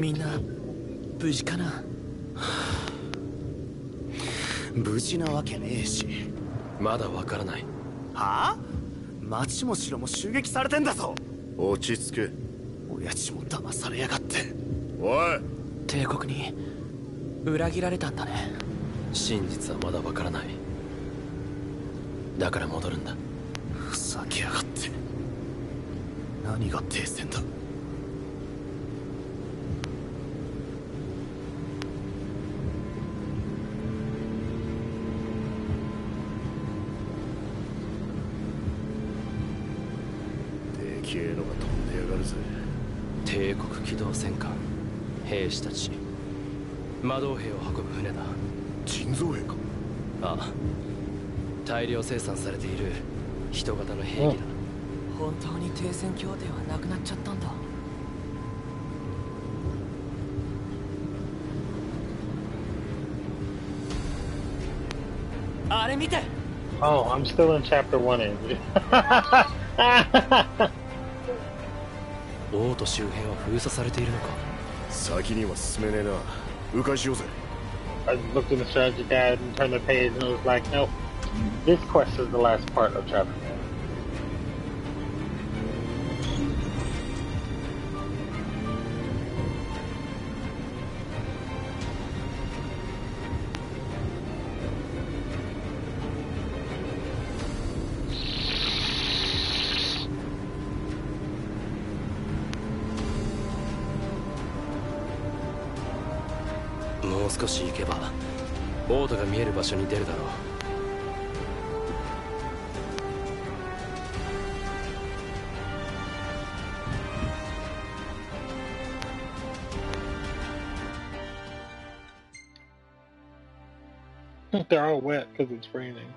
みんな無事かな？無事なわけねえし。まだわからない。はあ？町も城も襲撃されてんだぞ。落ち着け。親父も騙されやがって。おい！帝国に裏切られたんだね。真実はまだわからない。だから戻るんだ。ふざけやがって。何が停戦だ？魔導兵を運ぶ船だ。人造兵か？ああ。大量生産されている。人型の兵器だ。本当に停戦協定はなくなっちゃったんだ。あれ見て。Oh, I'm still in chapter one, Andrew. 王都周辺は封鎖されているのか。先には進めねえな I looked in the strategy guide and turned the page and it was like, nope, this quest is the last part of chapter もう少し行けばボートが見える場所に出るだろう「They're all wet because it's raining.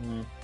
Hmm.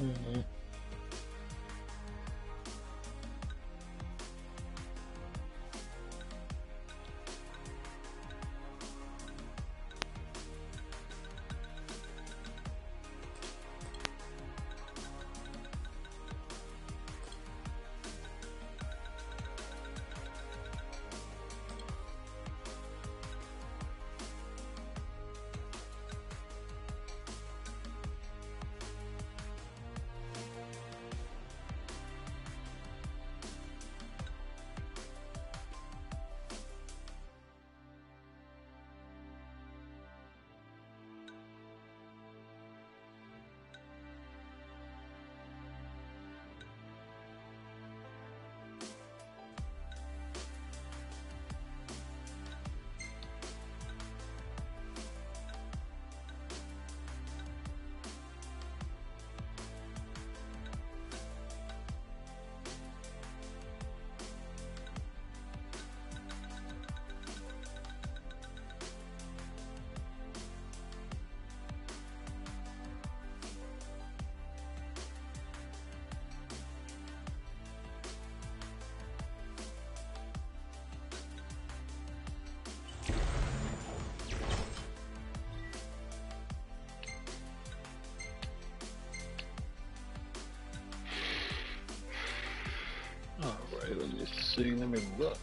Mhm. Alright, let me see, let me look.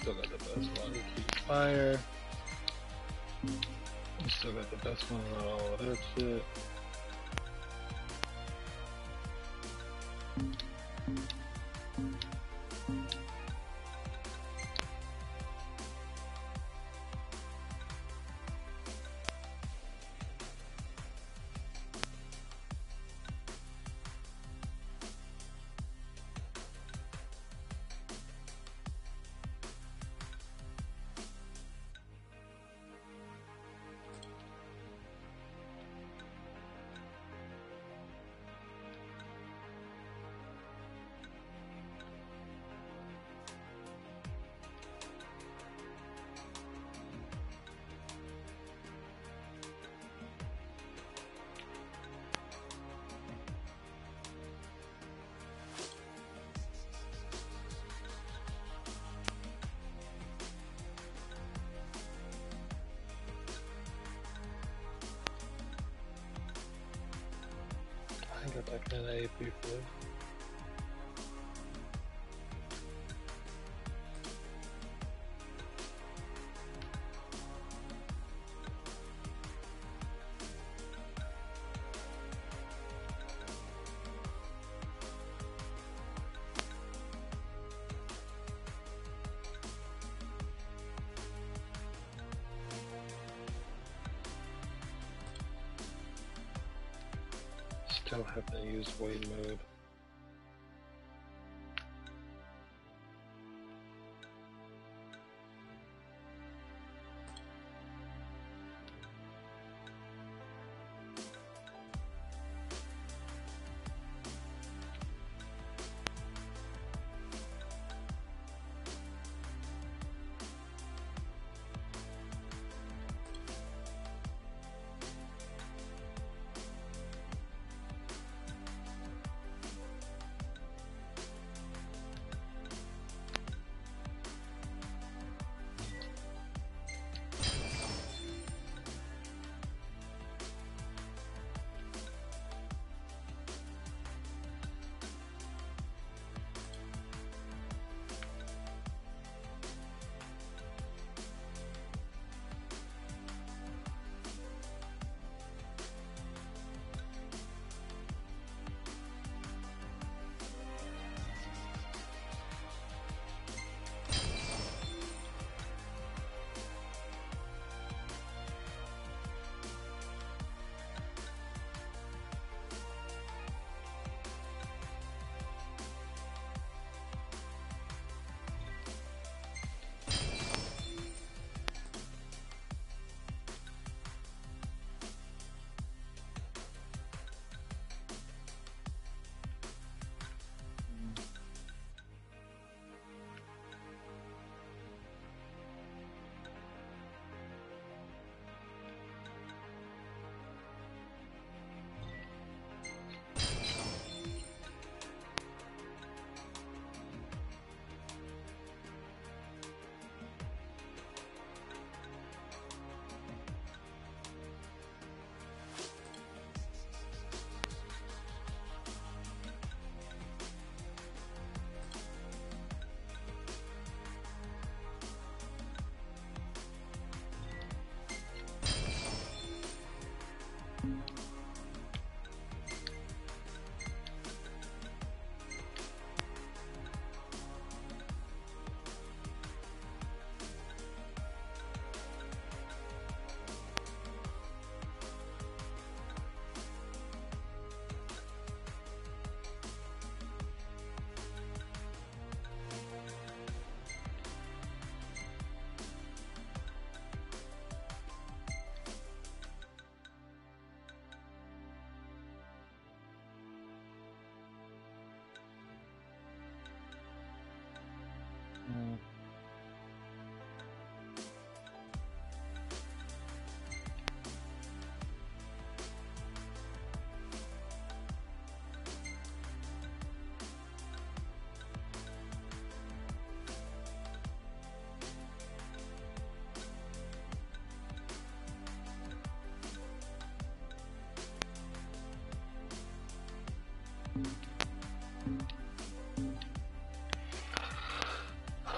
Still got the best one, fire. Still got the best one on all of think I've done that before.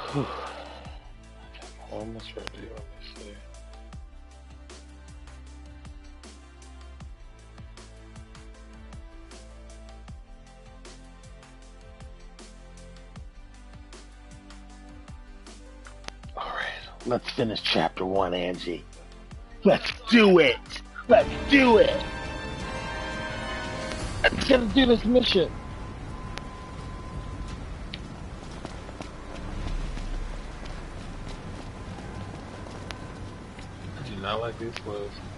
Almost ready, honestly. Alright, let's finish chapter one, Angie. Let's do it! Let's do it! Let's get to do this mission! I do not like these clothes.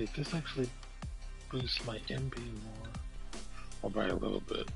Wait, this actually boosts my MP more. Or by a little bit.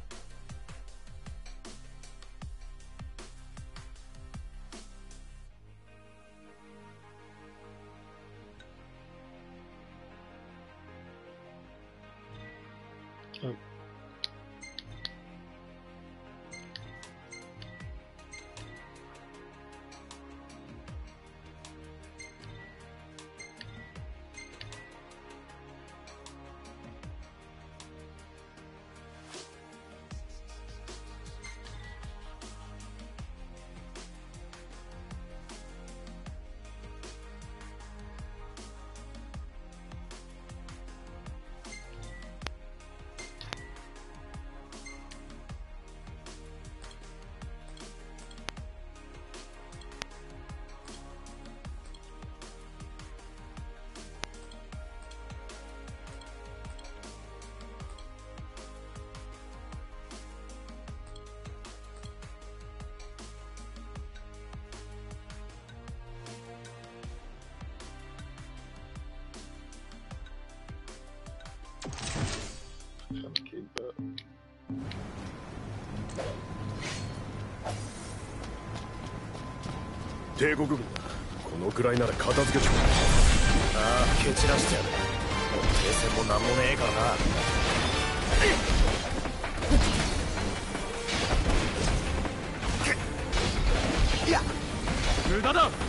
くらいなら片付けちゃうああ蹴散らしてやる。もう停戦もなんもねえからな。無駄だ。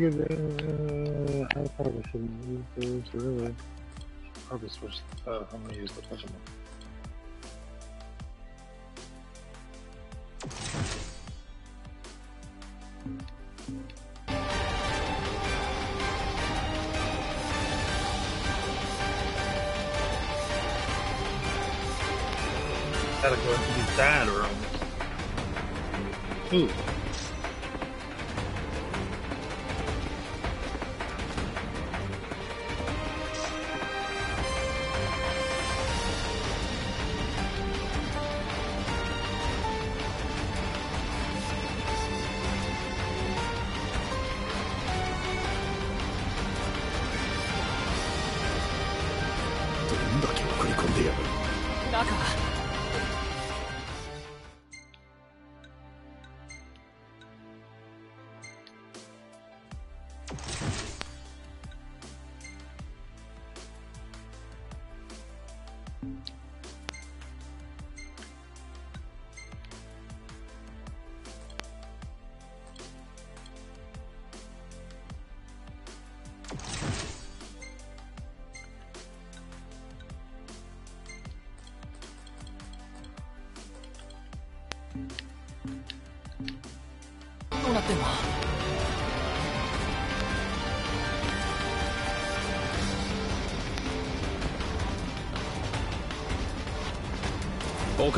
It, uh, I probably shouldn't use this, really. Probably switch, uh, I'm gonna use the Pokemon. Gotta go. Ooh.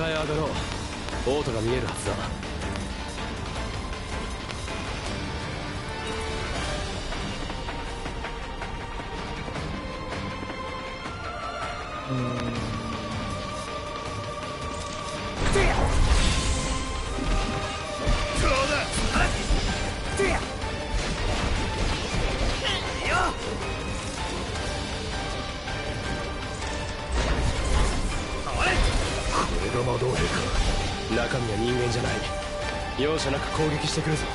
へ上がろう。オートが見える。してくるぞ。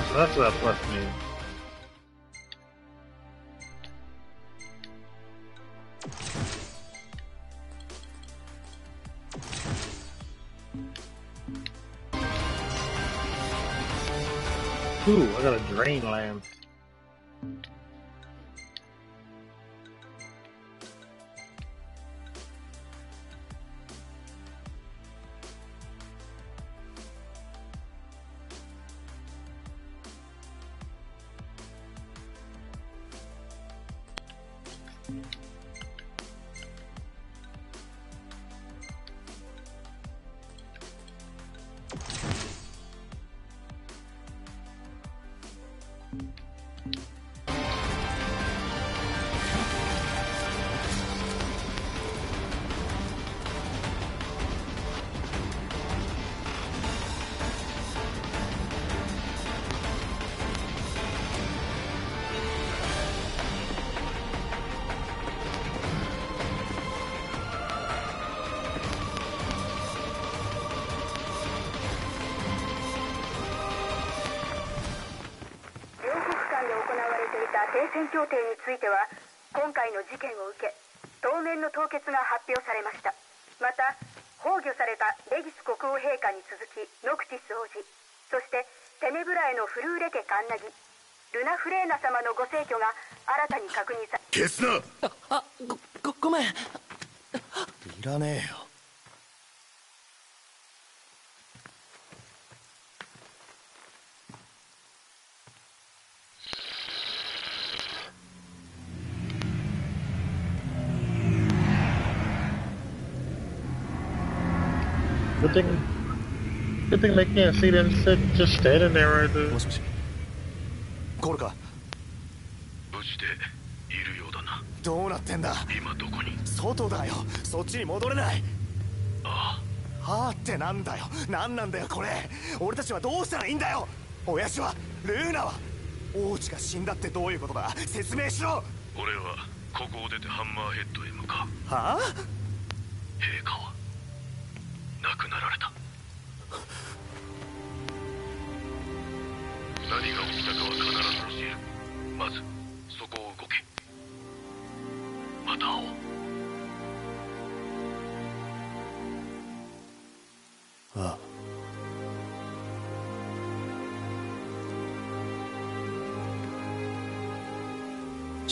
Oh, so that's what that plus means. Ooh, I got a drain lance. They can't see them sit just standing there right there. もしもしコールか無事でいるようだなどうなってんだ今どこに外だよそっちに戻れないあはあってなんだよなんなんだよこれ俺たちはどうしたらいいんだよ親父はルーナは王子が死んだってどういうことだ説明しろは俺はここを出てハンマーヘッドへ向かうあ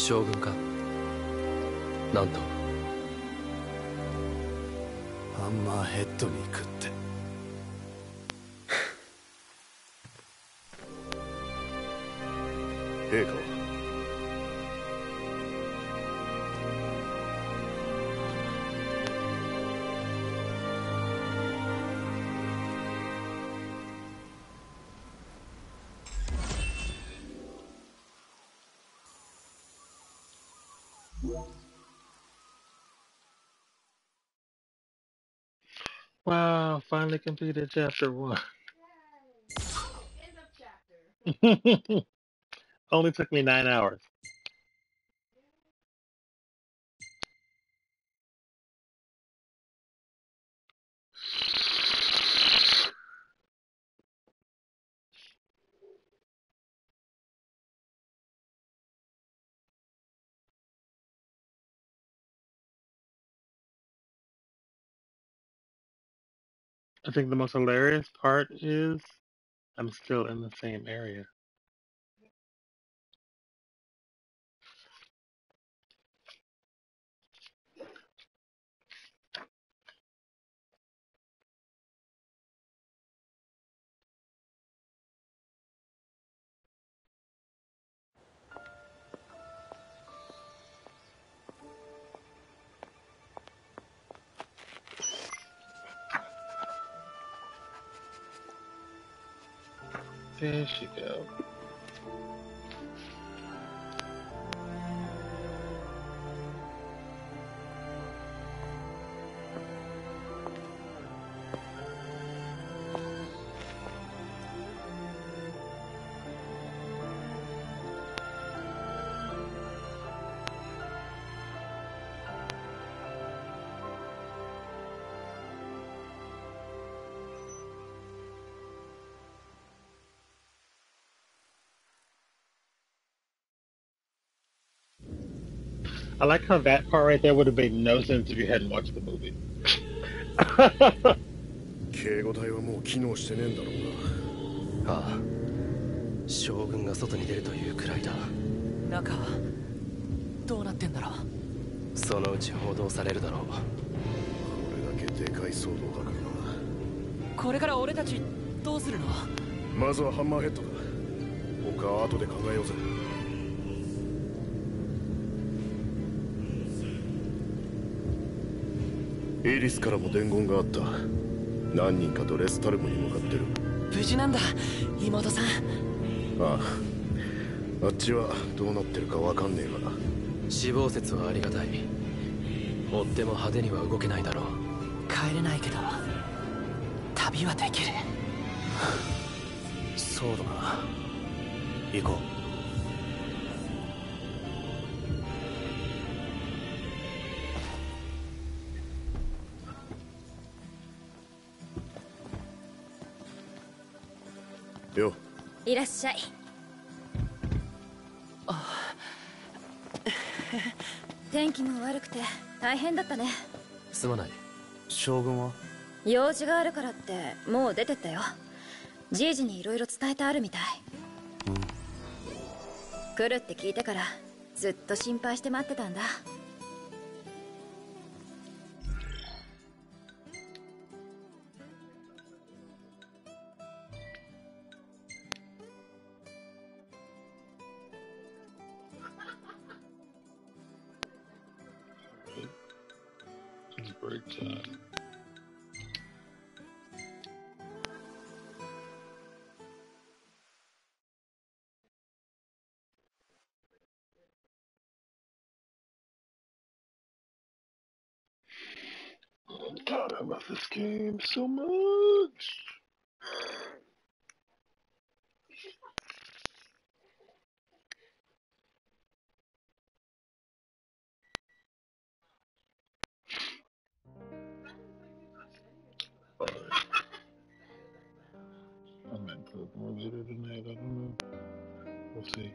将軍か。Wow, finally completed chapter one. End of chapter. Only took me nine hours. I think the most hilarious part is I'm still in the same area. There she go. I like how that part right there would have made no sense if you hadn't watched the movie. 警護隊はもう機能してねえんだろうああ将軍が外に出るというくらいだ。中はどうなってんだろう。そのうち報道されるだろう。これだけでかい騒動だからこれから俺たちどうするの？まずはハンマーヘッドだ。他は後で考えようぜイリスからも伝言があった。何人かとレスタルムに向かってる。無事なんだ。妹さん。ああ。あっちはどうなってるかわかんねえがな。死亡説はありがたい。追っても派手には動けないだろう。帰れないけど旅はできる。そうだな。行こうしゃい。天気も悪くて大変だったね。すまない。将軍は？用事があるからってもう出てったよ。じいじにいろいろ伝えてあるみたい。来るって聞いてからずっと心配して待ってたんだ game so much. I might put more later tonight. I don't know. We'll see.